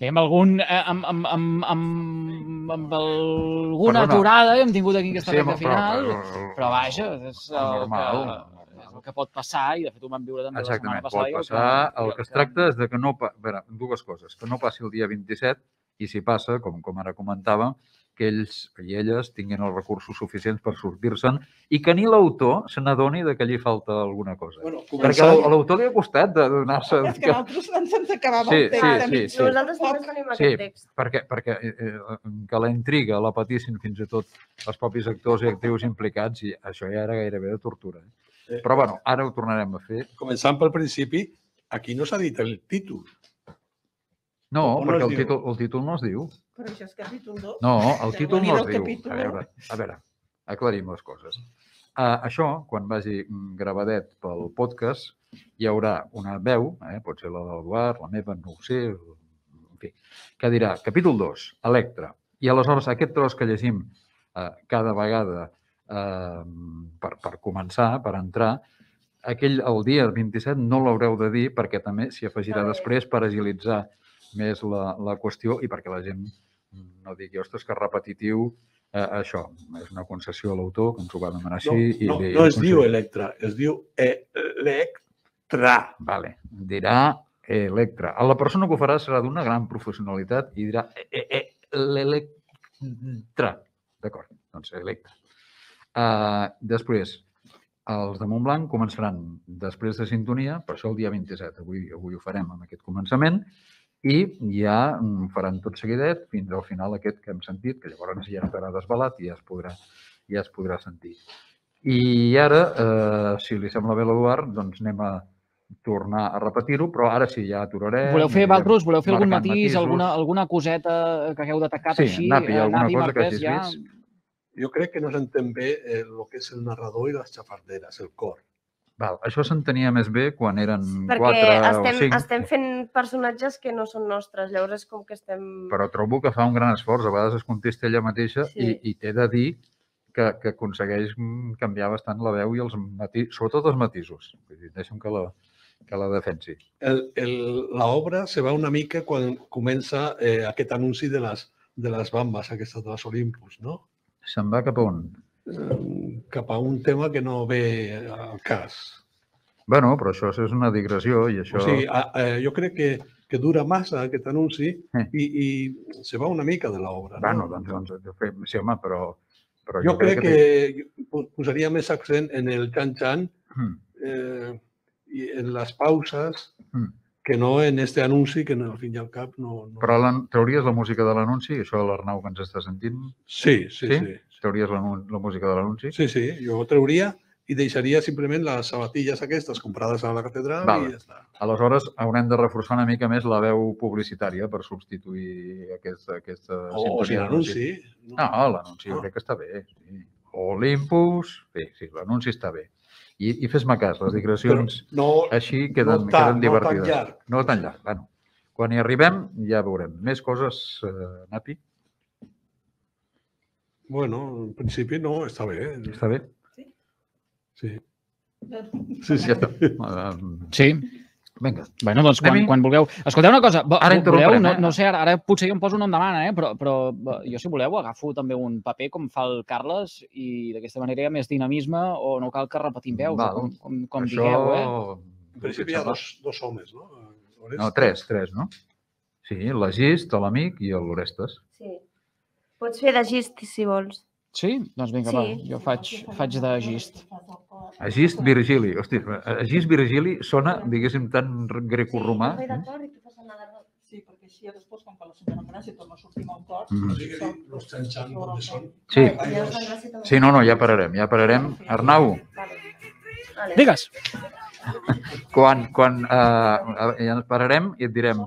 Speaker 1: Bé, amb algun... Eh, amb, amb, amb, amb, amb alguna
Speaker 3: Perdona.
Speaker 1: aturada hem tingut aquí aquesta
Speaker 3: Sí,
Speaker 1: recta
Speaker 3: però-
Speaker 1: final,
Speaker 3: però-
Speaker 1: però vaja, és el,
Speaker 3: Normal,
Speaker 1: que, el que pot passar i de fet ho vam viure també la setmana
Speaker 3: Exactament,
Speaker 1: passada.
Speaker 3: pot passar. El que es tracta és de que no... pa- A veure, dues coses. Que no passi el dia 27 i si passa, com, com ara comentàvem, que ells i elles tinguin els recursos suficients per sortir-se'n i que ni l'autor se n'adoni de que allí falta alguna cosa.
Speaker 2: Bueno,
Speaker 3: Perquè a l'autor li ha costat de donar-se...
Speaker 7: És que nosaltres ens, ens acabava
Speaker 3: Sí,
Speaker 7: el text.
Speaker 3: sí, sí, sí.
Speaker 4: Nosaltres també tenim
Speaker 3: Sí,
Speaker 4: aquest text.
Speaker 3: perquè, perquè eh, eh, que la intriga la patissin fins i tot els propis actors i actrius implicats i això ja era gairebé de tortura. Eh?
Speaker 2: Eh,
Speaker 3: Però bueno, ara ho tornarem a fer.
Speaker 2: començant pel principi, aquí no s'ha dit el títol.
Speaker 3: No,
Speaker 2: no
Speaker 3: perquè el títol, el títol no es diu.
Speaker 7: Però això és capítol 2.
Speaker 3: No, el títol no es diu.
Speaker 7: capítol.
Speaker 3: A veure, a veure, aclarim les coses. Uh, això, quan vagi mm, gravadet pel podcast, hi haurà una veu, eh, pot ser la de l'Eduard, la meva, no ho sé, en fi, que dirà capítol 2, Electra. I aleshores aquest tros que llegim uh, cada vegada uh, per, per començar, per entrar, aquell el dia 27 no l'haureu de dir perquè també s'hi afegirà després per agilitzar més la, la qüestió i perquè la gent no digui, ostres, que repetitiu eh, això. És una concessió a l'autor que ens ho va demanar
Speaker 2: No,
Speaker 3: així.
Speaker 2: no,
Speaker 3: li-
Speaker 2: no
Speaker 3: li
Speaker 2: es diu
Speaker 3: concedim.
Speaker 2: Electra, es diu Electra.
Speaker 3: Vale. Dirà Electra. La persona que ho farà serà d'una gran professionalitat i dirà e, e, e, l'Electra. D'acord, doncs Electra. Uh, després, els de Montblanc començaran després de sintonia, per això el dia 27, avui, avui ho farem amb aquest començament, i ja mm, faran tot seguidet fins al final aquest que hem sentit, que llavors ja estarà desvelat i ja es podrà, ja es podrà sentir. I ara, eh, si li sembla bé l'Eduard, doncs anem a tornar a repetir-ho, però ara sí, ja aturarem.
Speaker 1: Voleu fer, Valtros, voleu fer algun matís,
Speaker 3: matisos.
Speaker 1: alguna, alguna coseta que hagueu detectat
Speaker 3: Sí,
Speaker 1: així?
Speaker 3: Napi,
Speaker 1: Eh,
Speaker 3: alguna
Speaker 1: Napi,
Speaker 3: cosa que
Speaker 1: Marquès,
Speaker 3: hagis
Speaker 1: ja...
Speaker 3: vist?
Speaker 2: Jo crec que no s'entén bé el que és el narrador i les xafarderes, el cor.
Speaker 3: Val, això s'entenia més bé quan eren
Speaker 4: Perquè
Speaker 3: quatre o
Speaker 4: estem,
Speaker 3: cinc,
Speaker 4: estem fent personatges que no són nostres. Llavors és com que estem...
Speaker 3: però trobo que fa un gran esforç. A vegades es contesta ella mateixa
Speaker 4: Sí.
Speaker 3: i, i t'he de dir que, que aconsegueix canviar bastant la veu i els matisos, sobretot els matisos. Vull dir, deixa'm que la, que la defensi.
Speaker 2: El, el, la obra se va una mica quan comença eh, aquest anunci de les, de les bambes, aquestes de les Olympus, no?
Speaker 3: Se'n va cap a on?
Speaker 2: Eh, cap a un tema que no ve al cas.
Speaker 3: Bueno, però això és una digressió i això...
Speaker 2: O sigui, a, a, jo crec que, que dura massa aquest anunci
Speaker 3: Eh.
Speaker 2: i, i se va una mica de l'obra.
Speaker 3: bueno,
Speaker 2: no?
Speaker 3: doncs, doncs, sí, home, però... però
Speaker 2: jo crec
Speaker 3: té-
Speaker 2: que po- posaria més accent en el xan-xan
Speaker 3: Mm,
Speaker 2: eh, i en les pauses
Speaker 3: mm.
Speaker 2: Que no en este anunci que al fin i al cap no... no...
Speaker 3: Però la, trauries la música de l'anunci? Això l'Arnau que ens està sentint?
Speaker 2: Sí, sí,
Speaker 3: Sí?
Speaker 2: sí.
Speaker 3: Trauries la, la música de l'anunci?
Speaker 2: Sí, sí, jo ho trauria i deixaria simplement les sabatilles aquestes comprades a la catedral
Speaker 3: Vale.
Speaker 2: i ja està.
Speaker 3: Aleshores, haurem de reforçar una mica més la veu publicitària per substituir aquesta, aquesta
Speaker 2: O, o si
Speaker 3: sintonia d'anunci.
Speaker 2: l'anunci.
Speaker 3: No, l'anunci jo
Speaker 2: No.
Speaker 3: crec que està bé. Sí. Olympus, sí, sí, l'anunci està bé. I, I fes-me cas, les digressions
Speaker 2: no,
Speaker 3: així queden,
Speaker 2: no tant,
Speaker 3: queden
Speaker 2: no tan
Speaker 3: divertides.
Speaker 2: llarg.
Speaker 3: No tan llarg. Bueno, quan hi arribem ja veurem. Més coses, eh, Napi?
Speaker 2: Bueno, en principi no, està bé.
Speaker 3: Està bé?
Speaker 2: Sí. Sí, sí.
Speaker 3: Ja està. Uh,
Speaker 1: Sí.
Speaker 3: Vinga.
Speaker 1: Bueno, doncs quan, quan vulgueu. Escolteu una cosa,
Speaker 3: Ara
Speaker 1: voleu, no,
Speaker 3: eh?
Speaker 1: no sé, ara, ara potser jo em poso un nom de mana, eh? però, però eh, jo si voleu agafo també un paper com fa el Carles i d'aquesta manera hi ha més dinamisme o no cal que repetim veus,
Speaker 3: Val.
Speaker 1: com, com, com
Speaker 3: Això...
Speaker 1: digueu, eh?
Speaker 2: En principi hi ha dos, dos homes, no? Orestes.
Speaker 3: No, tres, tres, no? Sí, l'Agist, l'amic i l'Orestes.
Speaker 4: Sí. Pots fer de gist, si vols.
Speaker 1: Sí? Doncs vinga,
Speaker 4: Sí.
Speaker 1: va, jo faig, faig de gist.
Speaker 3: Agist Virgili. Hosti, Agist Virgili sona, diguéssim, tan grecorromà.
Speaker 4: Sí,
Speaker 3: eh?
Speaker 4: d'acord, i tu fas anar de...
Speaker 7: Sí, perquè així després, quan fa la senyora Gràcia, torna a sortir el cor.
Speaker 3: Mm.
Speaker 2: Sí, que?
Speaker 3: Sí. No, no, ja pararem, ja pararem. Arnau.
Speaker 5: Digues.
Speaker 3: quan, quan eh, ja ens pararem i et direm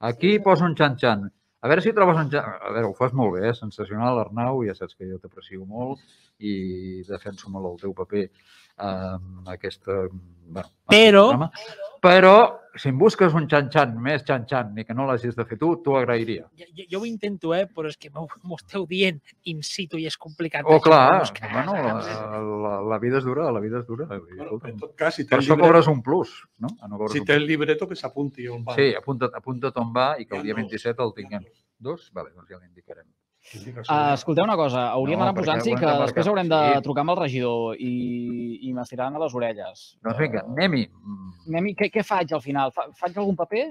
Speaker 3: aquí posa un xan-xan. A veure si trobes xan... A veure, ho fas molt bé, eh? sensacional, Arnau, ja saps que jo t'aprecio molt i defenso molt el teu paper en aquesta... Bueno, en
Speaker 5: Però-.
Speaker 3: Però, si em busques un xan-xan, més xan-xan, i que no l'hagis de fer tu, t'ho agrairia.
Speaker 5: Jo, jo, jo ho intento, eh? però és que m'ho esteu dient in situ i és complicat.
Speaker 3: Oh, clar,
Speaker 5: buscar,
Speaker 3: bueno, la,
Speaker 5: saps?
Speaker 3: la, la vida és dura, la vida és dura.
Speaker 2: Bueno, en tot cas, si
Speaker 3: per això
Speaker 2: llibret,
Speaker 3: cobres un plus, no? A no cobres
Speaker 2: si
Speaker 3: un
Speaker 2: té el llibreto, que s'apunti on va.
Speaker 3: Sí, apunta't, apunta't on va i que el dia
Speaker 2: ha dos.
Speaker 3: 27 el tinguem. Dos? Vale, doncs ja l'indicarem.
Speaker 1: Uh, escolteu una cosa, hauríem
Speaker 3: No,
Speaker 1: d'anar posant-s'hi que després haurem de
Speaker 3: Sí.
Speaker 1: trucar amb el regidor i, i m'estiraran a les orelles.
Speaker 3: Doncs vinga,
Speaker 1: Eh,
Speaker 3: anem-hi.
Speaker 1: anem-hi. Què, què faig al final? Fa, faig algun paper?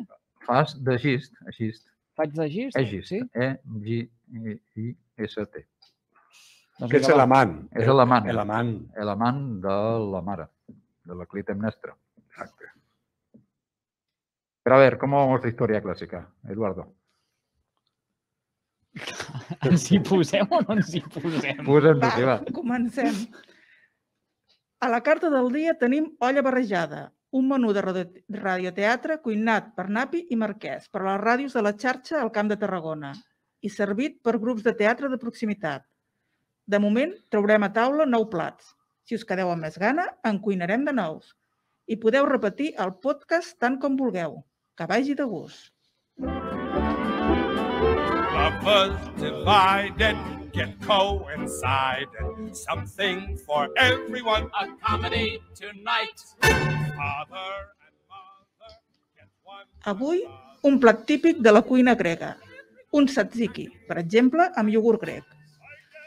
Speaker 3: Fas de gist, agist,
Speaker 1: Faig de gist?
Speaker 3: egist,
Speaker 1: Sí?
Speaker 3: e g i i s t
Speaker 1: Doncs
Speaker 2: Que és l'amant.
Speaker 3: És l'amant.
Speaker 2: L'amant.
Speaker 3: L'amant de la mare, de la Clitemnestra.
Speaker 2: Exacte.
Speaker 3: Pero a ver, ¿cómo vamos de historia clásica, Eduardo?
Speaker 1: Ens hi posem o no ens hi posem?
Speaker 3: Posem-nos, sí, va.
Speaker 7: Va, comencem. A la carta del dia tenim olla barrejada, un menú de radio- radioteatre cuinat per Napi i Marquès per a les ràdios de la xarxa al Camp de Tarragona i servit per grups de teatre de proximitat. De moment, traurem a taula nou plats. Si us quedeu amb més gana, en cuinarem de nous. I podeu repetir el podcast tant com vulgueu. Que vagi de gust.
Speaker 8: Lovers divided get coincided. Something for everyone. A comedy tonight. Father and mother get one.
Speaker 7: Avui, un plat típic de la cuina grega. Un tzatziki, per exemple, amb iogurt grec.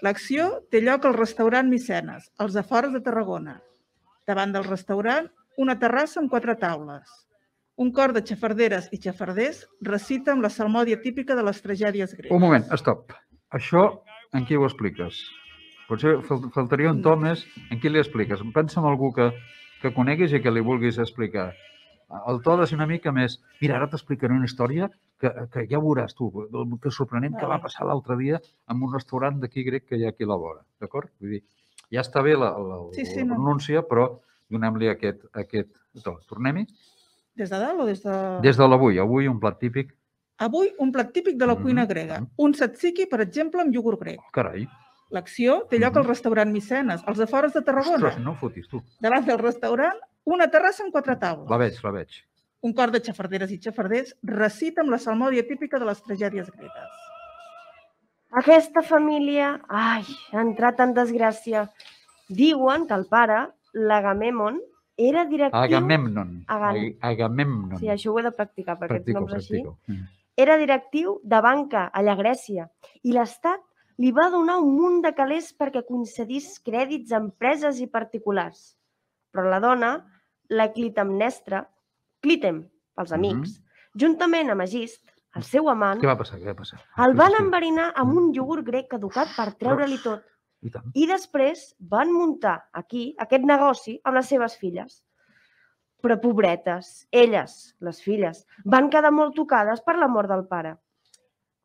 Speaker 7: L'acció té lloc al restaurant Micenes, als afores de Tarragona. Davant del restaurant, una terrassa amb quatre taules. Un cor de xafarderes i xafarders recita amb la salmòdia típica de les tragèdies gregues.
Speaker 3: Un moment, stop. Això, en qui ho expliques? Potser fal- faltaria un to més. En qui li expliques? Pensa en algú que, que coneguis i que li vulguis explicar. El to ha de ser una mica més... Mira, ara t'explicaré una història que, que ja veuràs tu, que sorprenent que va passar l'altre dia en un restaurant d'aquí grec que hi ha aquí a la vora. D'acord? Vull dir, ja està bé la, la,
Speaker 7: Sí, sí,
Speaker 3: la
Speaker 7: no.
Speaker 3: pronúncia, però donem-li aquest, aquest to. Tornem-hi?
Speaker 7: Des de dalt o des de...
Speaker 3: Des de l'avui. Avui un plat típic.
Speaker 7: Avui, un plat típic de la cuina grega.
Speaker 3: mhm.
Speaker 7: Un tzatziki, per exemple, amb iogurt grec.
Speaker 3: Oh, carai.
Speaker 7: L'acció té lloc al restaurant Micenes, als afores de Tarragona.
Speaker 3: Ostres, no fotis tu.
Speaker 7: Davant del restaurant, una terrassa amb quatre taules.
Speaker 3: La veig, la veig.
Speaker 7: Un cor de xafarderes i xafarders recita amb la salmòdia típica de les tragèdies gregues.
Speaker 4: Aquesta família, ai, ha entrat en desgràcia. Diuen que el pare, l'Agamèmon, era directiu...
Speaker 3: Agamemnon.
Speaker 4: Agan-
Speaker 3: Ag- Agamemnon.
Speaker 4: Sí, això ho he de practicar, perquè
Speaker 3: practico,
Speaker 4: noms així.
Speaker 3: practico. Mm.
Speaker 4: Era directiu de banca allà a Grècia i l'Estat li va donar un munt de calés perquè concedís crèdits a empreses i particulars. Però la dona, la Clitemnestra, Clitem, pels
Speaker 3: Mhm.
Speaker 4: amics, juntament amb Agist, el seu amant,
Speaker 3: Què va passar? Què va passar?
Speaker 4: el van enverinar amb un iogurt grec caducat per treure-li tot.
Speaker 3: I tant.
Speaker 4: I després van muntar aquí aquest negoci amb les seves filles. Però pobretes, elles, les filles, van quedar molt tocades per la mort del pare.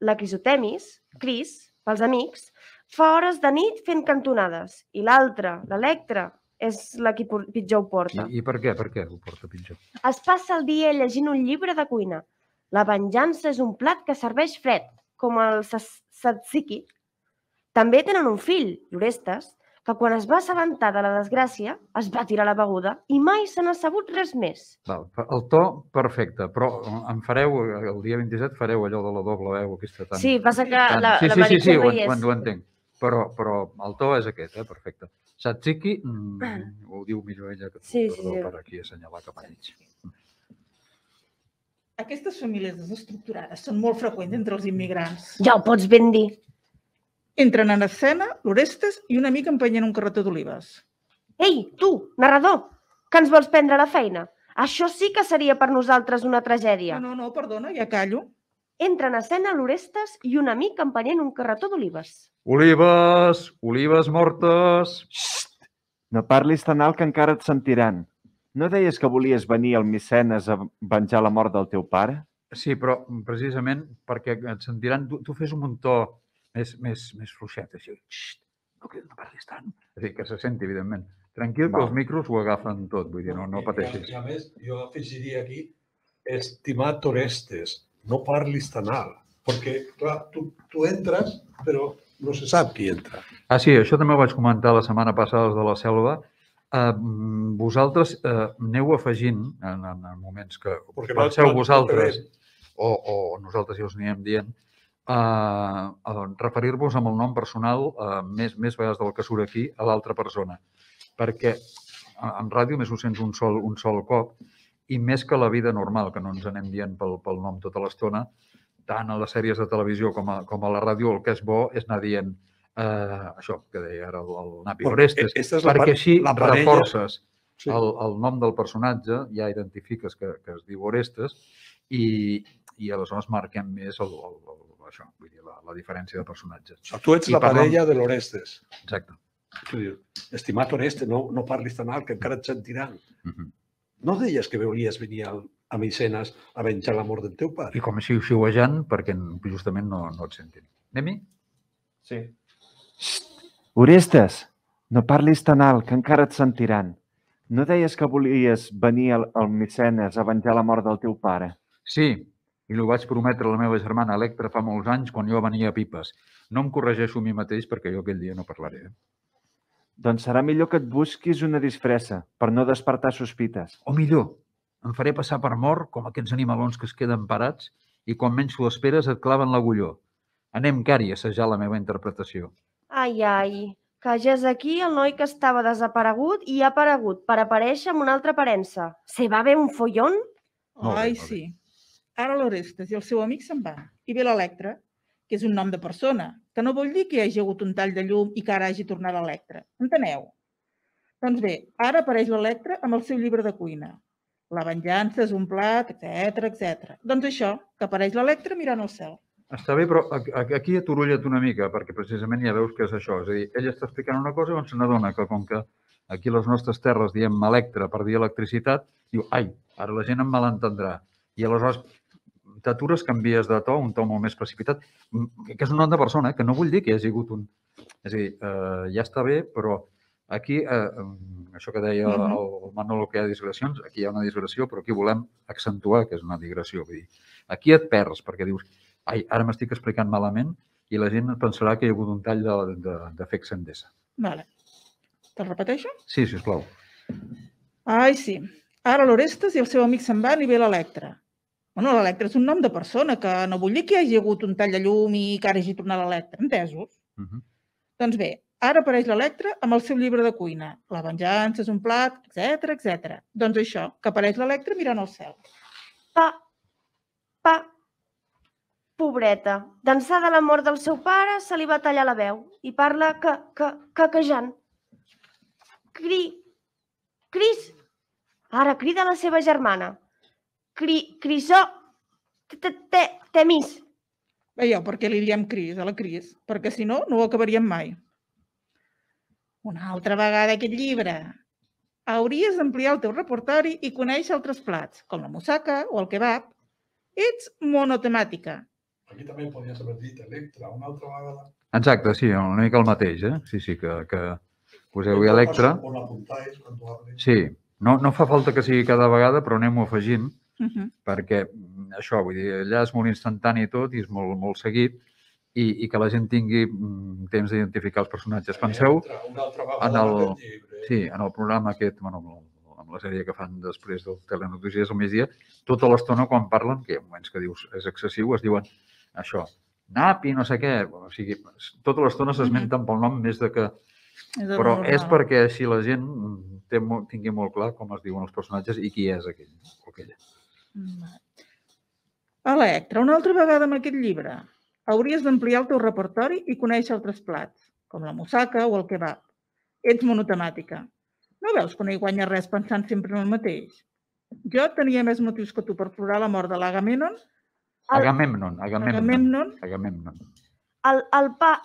Speaker 4: La Crisotemis, Cris, pels amics, fa hores de nit fent cantonades i l'altra, l'Electra, és la por- pitjor ho porta.
Speaker 3: I, I per què? Per què ho porta pitjor?
Speaker 4: Es passa el dia llegint un llibre de cuina. La venjança és un plat que serveix fred, com el tzatziki. També tenen un fill, l'Orestes, que quan es va assabentar de la desgràcia es va tirar la beguda i mai se n'ha sabut res més.
Speaker 3: Val, el to, perfecte, però em fareu, el dia 27 fareu allò de la doble veu aquesta tan...
Speaker 4: Sí, passa que
Speaker 3: tan...
Speaker 4: la,
Speaker 3: sí,
Speaker 4: la
Speaker 3: sí, sí, sí, ho,
Speaker 4: és.
Speaker 3: ho, ho entenc. però, però el to és aquest, eh? perfecte. Tzatziki, mm, ho diu millor ella que tu,
Speaker 4: Sí, sí,
Speaker 3: perdó
Speaker 4: sí.
Speaker 3: per aquí assenyalar cap a mig.
Speaker 7: Aquestes famílies desestructurades són molt freqüents entre els immigrants.
Speaker 4: Ja ho pots ben dir.
Speaker 7: Entren en escena l'Orestes i una mica empenyent un carretó d'olives.
Speaker 4: Ei, tu, narrador, que ens vols prendre la feina? Això sí que seria per nosaltres una tragèdia.
Speaker 7: No, no, no, perdona, ja callo.
Speaker 4: Entra en escena l'Orestes i un amic empenyent un carretó d'olives.
Speaker 3: Olives, olives mortes.
Speaker 6: No parlis tan alt que encara et sentiran. No deies que volies venir al Micenes a venjar la mort del teu pare?
Speaker 3: Sí, però precisament perquè et sentiran, tu, tu fes un to més, més, més fluixet, així. Xxt, no, que no parlis tant. És dir, que se senti, evidentment. Tranquil, que
Speaker 6: Val.
Speaker 3: els micros ho agafen tot, vull dir, no, no
Speaker 2: I-
Speaker 3: pateixis.
Speaker 2: I a més, jo afegiria aquí, estimat Orestes, no parlis tan alt, perquè, clar, tu, tu entres, però no se sap qui entra.
Speaker 3: Ah, sí, això també ho vaig comentar la setmana passada als de la selva. Uh, vosaltres uh, aneu afegint en, en, en moments que
Speaker 2: Perquè
Speaker 3: penseu
Speaker 2: no-
Speaker 3: vosaltres o, o nosaltres ja us anirem dient, uh, uh, referir-vos amb el nom personal uh, més, més vegades del que surt aquí a l'altra persona. Perquè en ràdio més ho sents un sol, un sol cop i més que la vida normal, que no ens anem dient pel, pel nom tota l'estona, tant a les sèries de televisió com a, com a la ràdio, el que és bo és anar dient eh, això que deia ara el, el Napi
Speaker 2: Perquè
Speaker 3: Orestes,
Speaker 2: esta és la
Speaker 3: perquè
Speaker 2: part-
Speaker 3: així
Speaker 2: la parella-
Speaker 3: reforces
Speaker 2: Sí.
Speaker 3: el, el nom del personatge, ja identifiques que, que es diu Orestes i, i aleshores marquem més el, el, el, això, vull dir, la, la diferència de personatges.
Speaker 2: O sigui, tu ets
Speaker 3: I
Speaker 2: la
Speaker 3: parlant-
Speaker 2: parella de l'Orestes.
Speaker 3: Exacte.
Speaker 2: Tu dius, estimat Orestes, no, no parlis tan alt, que encara et sentiran.
Speaker 3: Uh
Speaker 2: No deies que volies venir al, a Micenes a venjar la mort del teu pare?
Speaker 3: I com així xiuejant perquè justament no, no et sentin. Anem-hi?
Speaker 6: Sí. Orestes, no parlis tan alt, que encara et sentiran. No deies que volies venir al, al Micenes a venjar la mort del teu pare?
Speaker 3: Sí, i ho vaig prometre a la meva germana Electra fa molts anys quan jo venia a Pipes. No em corregeixo a mi mateix perquè jo aquell dia no parlaré. eh?
Speaker 6: Doncs serà millor que et busquis una disfressa, per no despertar sospites.
Speaker 3: O millor, em faré passar per mort com aquests animalons que es queden parats i quan menys ho esperes et claven l'agulló. Anem, Cari, a assajar la meva interpretació.
Speaker 4: Ai, ai, que ja és aquí el noi que estava desaparegut i ha aparegut per aparèixer amb una altra aparença. Se va bé un follón?
Speaker 3: Bé,
Speaker 7: Ai, sí. Ara l'Orestes i el seu amic se'n van. I ve l'Electra, que és un nom de persona, que no vol dir que hi hagi hagut un tall de llum i que ara hagi tornat l'Electra. Enteneu? Doncs bé, ara apareix l'Electra amb el seu llibre de cuina. La venjança és un plat, etc etc. Doncs això, que apareix l'Electra mirant al cel.
Speaker 3: Està bé, però aquí aturolla't una mica, perquè precisament ja veus que és això. És a dir, ell està explicant una cosa i on se n'adona que com que aquí a les nostres terres diem electre per dir electricitat, diu, ai, ara la gent em malentendrà. I aleshores t'atures, canvies de to, un to molt més precipitat, que és un nom de persona, eh, que no vull dir que hi hagi hagut un... És a dir, eh, ja està bé, però aquí, eh, això que deia el Manolo, que hi ha digressions, aquí hi ha una digressió, però aquí volem accentuar que és una digressió. Vull dir, aquí et perds, perquè dius, ai, ara m'estic explicant malament i la gent pensarà que hi ha hagut un tall de, de, de Fex Endesa.
Speaker 7: Vale. Te'l repeteixo?
Speaker 3: Sí, sisplau.
Speaker 7: Ai, sí. Ara l'Orestes i el seu amic se'n van i ve l'Electra. Bueno, l'Electra és un nom de persona, que no vull dir que hi hagi hagut un tall de llum i que ara hagi tornat l'Electra, entesos?
Speaker 3: Uh -huh.
Speaker 7: Doncs bé, ara apareix l'Electra amb el seu llibre de cuina. La venjança és un plat, etc etc. Doncs això, que apareix l'Electra mirant al cel.
Speaker 4: Pa, pa, pobreta. D'ençà de la mort del seu pare se li va tallar la veu i parla que, que, caquejant. Cri, Cris, ara crida la seva germana. Cri, Crisó, te- te- te- temis.
Speaker 7: Veieu per què li diem Cris, a la Cris? Perquè si no, no ho acabaríem mai. Una altra vegada aquest llibre. Hauries d'ampliar el teu repertori i conèixer altres plats, com la moussaka o el kebab. Ets monotemàtica.
Speaker 2: Aquí també podies haver dit Electra una altra vegada.
Speaker 3: Exacte, sí, una mica el mateix, eh? Sí, sí, que, que poseu-hi Electra. Sí, no, no fa falta que sigui cada vegada, però anem-ho afegint,
Speaker 7: Uh -huh.
Speaker 3: perquè mm, això, vull dir, allà és molt instantani tot i és molt, molt seguit i, i que la gent tingui mm, temps d'identificar els personatges. Penseu, en el-
Speaker 2: llibre.
Speaker 3: sí, en el programa aquest, bueno, amb la sèrie que fan després del Telenotícies al migdia, tota l'estona quan parlen, que hi ha moments que dius és excessiu, es diuen això, Napi, no sé què. O sigui, tota l'estona s'esmenten pel nom més de que... Però és perquè així la gent té, molt- tingui molt clar com es diuen els personatges i qui és aquell o aquella.
Speaker 7: Vale. Electra, una altra vegada amb aquest llibre. Hauries d'ampliar el teu repertori i conèixer altres plats, com la moussaka o el kebab. Ets monotemàtica. No veus que no hi guanya res pensant sempre en el mateix? Jo tenia més motius que tu per plorar la mort de l'Agamenon.
Speaker 4: El-
Speaker 3: Agamemnon, Agamemnon.
Speaker 7: Agamemnon.
Speaker 3: Agamemnon.
Speaker 4: El, el pa...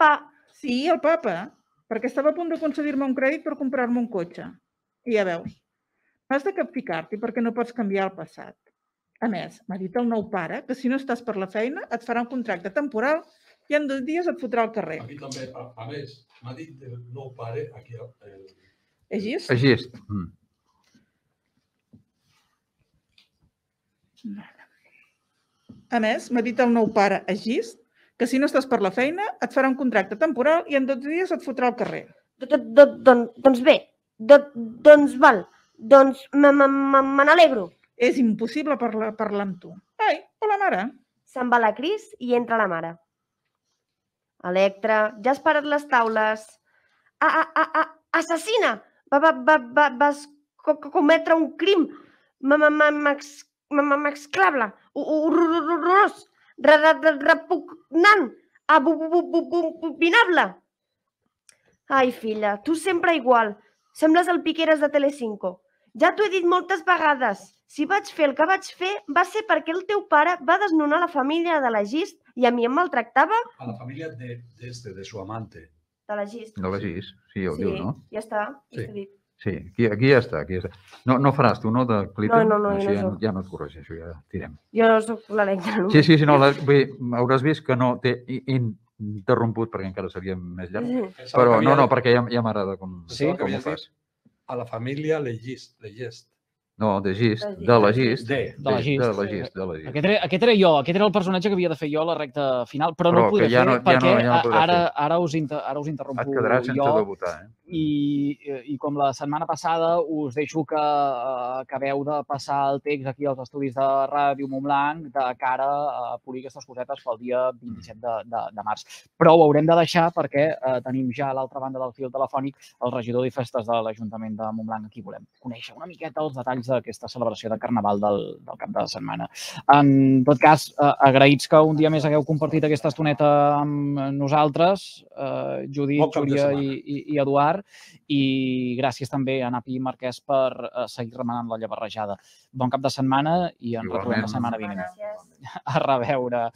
Speaker 4: pa...
Speaker 7: Sí, el papa, perquè estava a punt de concedir-me un crèdit per comprar-me un cotxe. I ja veus, has de capficar-t'hi perquè no pots canviar el passat. A més, m'ha dit el nou pare que si no estàs per la feina et farà un contracte temporal i en dos dies et fotrà al carrer.
Speaker 2: Aquí també, a, a més, m'ha dit el nou pare, aquí el,
Speaker 7: Així?
Speaker 3: Així és. Mm.
Speaker 7: A més, m'ha dit el nou pare, així, que si no estàs per la feina et farà un contracte temporal i en 12 dies et fotrà al carrer.
Speaker 4: Do, do, do, don, doncs bé, do, doncs val, doncs me- n'alegro.
Speaker 7: És impossible parlar, parlar amb tu. Ai, hola mare.
Speaker 4: Se'n va la Cris i entra la mare. Electra, ja has parat les taules. A, a, a, a, assassina! Va, va, va, va, vas co co- cometre un crim ho- horrorós, re- re- re- repugnant, abominable. Ai, filla, tu sempre igual. Sembles el Piqueres de Telecinco. Ja t'ho he dit moltes vegades. Si vaig fer el que vaig fer va ser perquè el teu pare va desnonar la família de la Gist i a mi em maltractava
Speaker 2: a la familia de, de este, de su amante.
Speaker 4: de la Gist.
Speaker 3: No l'hagis, sí, ja ho diu, no?
Speaker 4: ja està.
Speaker 2: Sí.
Speaker 4: Ja està dit.
Speaker 3: Sí, aquí, aquí ja està. Aquí ja està. No, no faràs tu, no, de Cliton?
Speaker 4: No, no, no,
Speaker 3: Així
Speaker 4: no
Speaker 3: ja,
Speaker 4: soc.
Speaker 3: ja no et corregeixo, ja tirem.
Speaker 4: Jo no soc l'Electra. No?
Speaker 3: Sí, sí, sí, no, la, vull dir, hauràs vist que no i- interromput perquè encara seria més llarg.
Speaker 4: Sí.
Speaker 3: Però no, no, perquè ja, ja m'agrada com,
Speaker 2: Sí?
Speaker 3: com ho fas.
Speaker 2: A la família Legist. Legist.
Speaker 3: No, de Gist,
Speaker 4: De
Speaker 3: de la
Speaker 4: Gist.
Speaker 2: De.
Speaker 1: De la Gist.
Speaker 3: De la Gist, de la Gist.
Speaker 1: Aquest era, aquest era jo, aquest era el personatge que havia de fer jo a la recta final, però, no
Speaker 3: Però
Speaker 1: ho podré
Speaker 3: que ja
Speaker 1: fer
Speaker 3: no- ja no-
Speaker 1: perquè
Speaker 3: ja no
Speaker 1: a-
Speaker 3: podràs
Speaker 1: ara,
Speaker 3: fer.
Speaker 1: ara, us inter, ara us interrompo
Speaker 3: Et quedaràs sense
Speaker 1: jo
Speaker 3: debutar, eh?
Speaker 1: I, i com la setmana passada us deixo que eh, acabeu de passar el text aquí als estudis de Ràdio Montblanc de cara a polir aquestes cosetes pel dia 27 de, de, de març. Però ho haurem de deixar perquè eh, tenim ja a l'altra banda del fil telefònic el regidor de festes de l'Ajuntament de Montblanc. Aquí volem conèixer una miqueta els detalls d'aquesta celebració de Carnaval del, del cap de setmana. En tot cas, eh, agraïts que un dia més hagueu compartit aquesta estoneta amb nosaltres, eh, Judit, Júlia i, i, i Eduard, i gràcies també a Napi i Marquès per eh, seguir remenant l'olla barrejada. Bon cap de setmana i ens retrobem la setmana vinent.
Speaker 4: Gràcies.
Speaker 1: A reveure.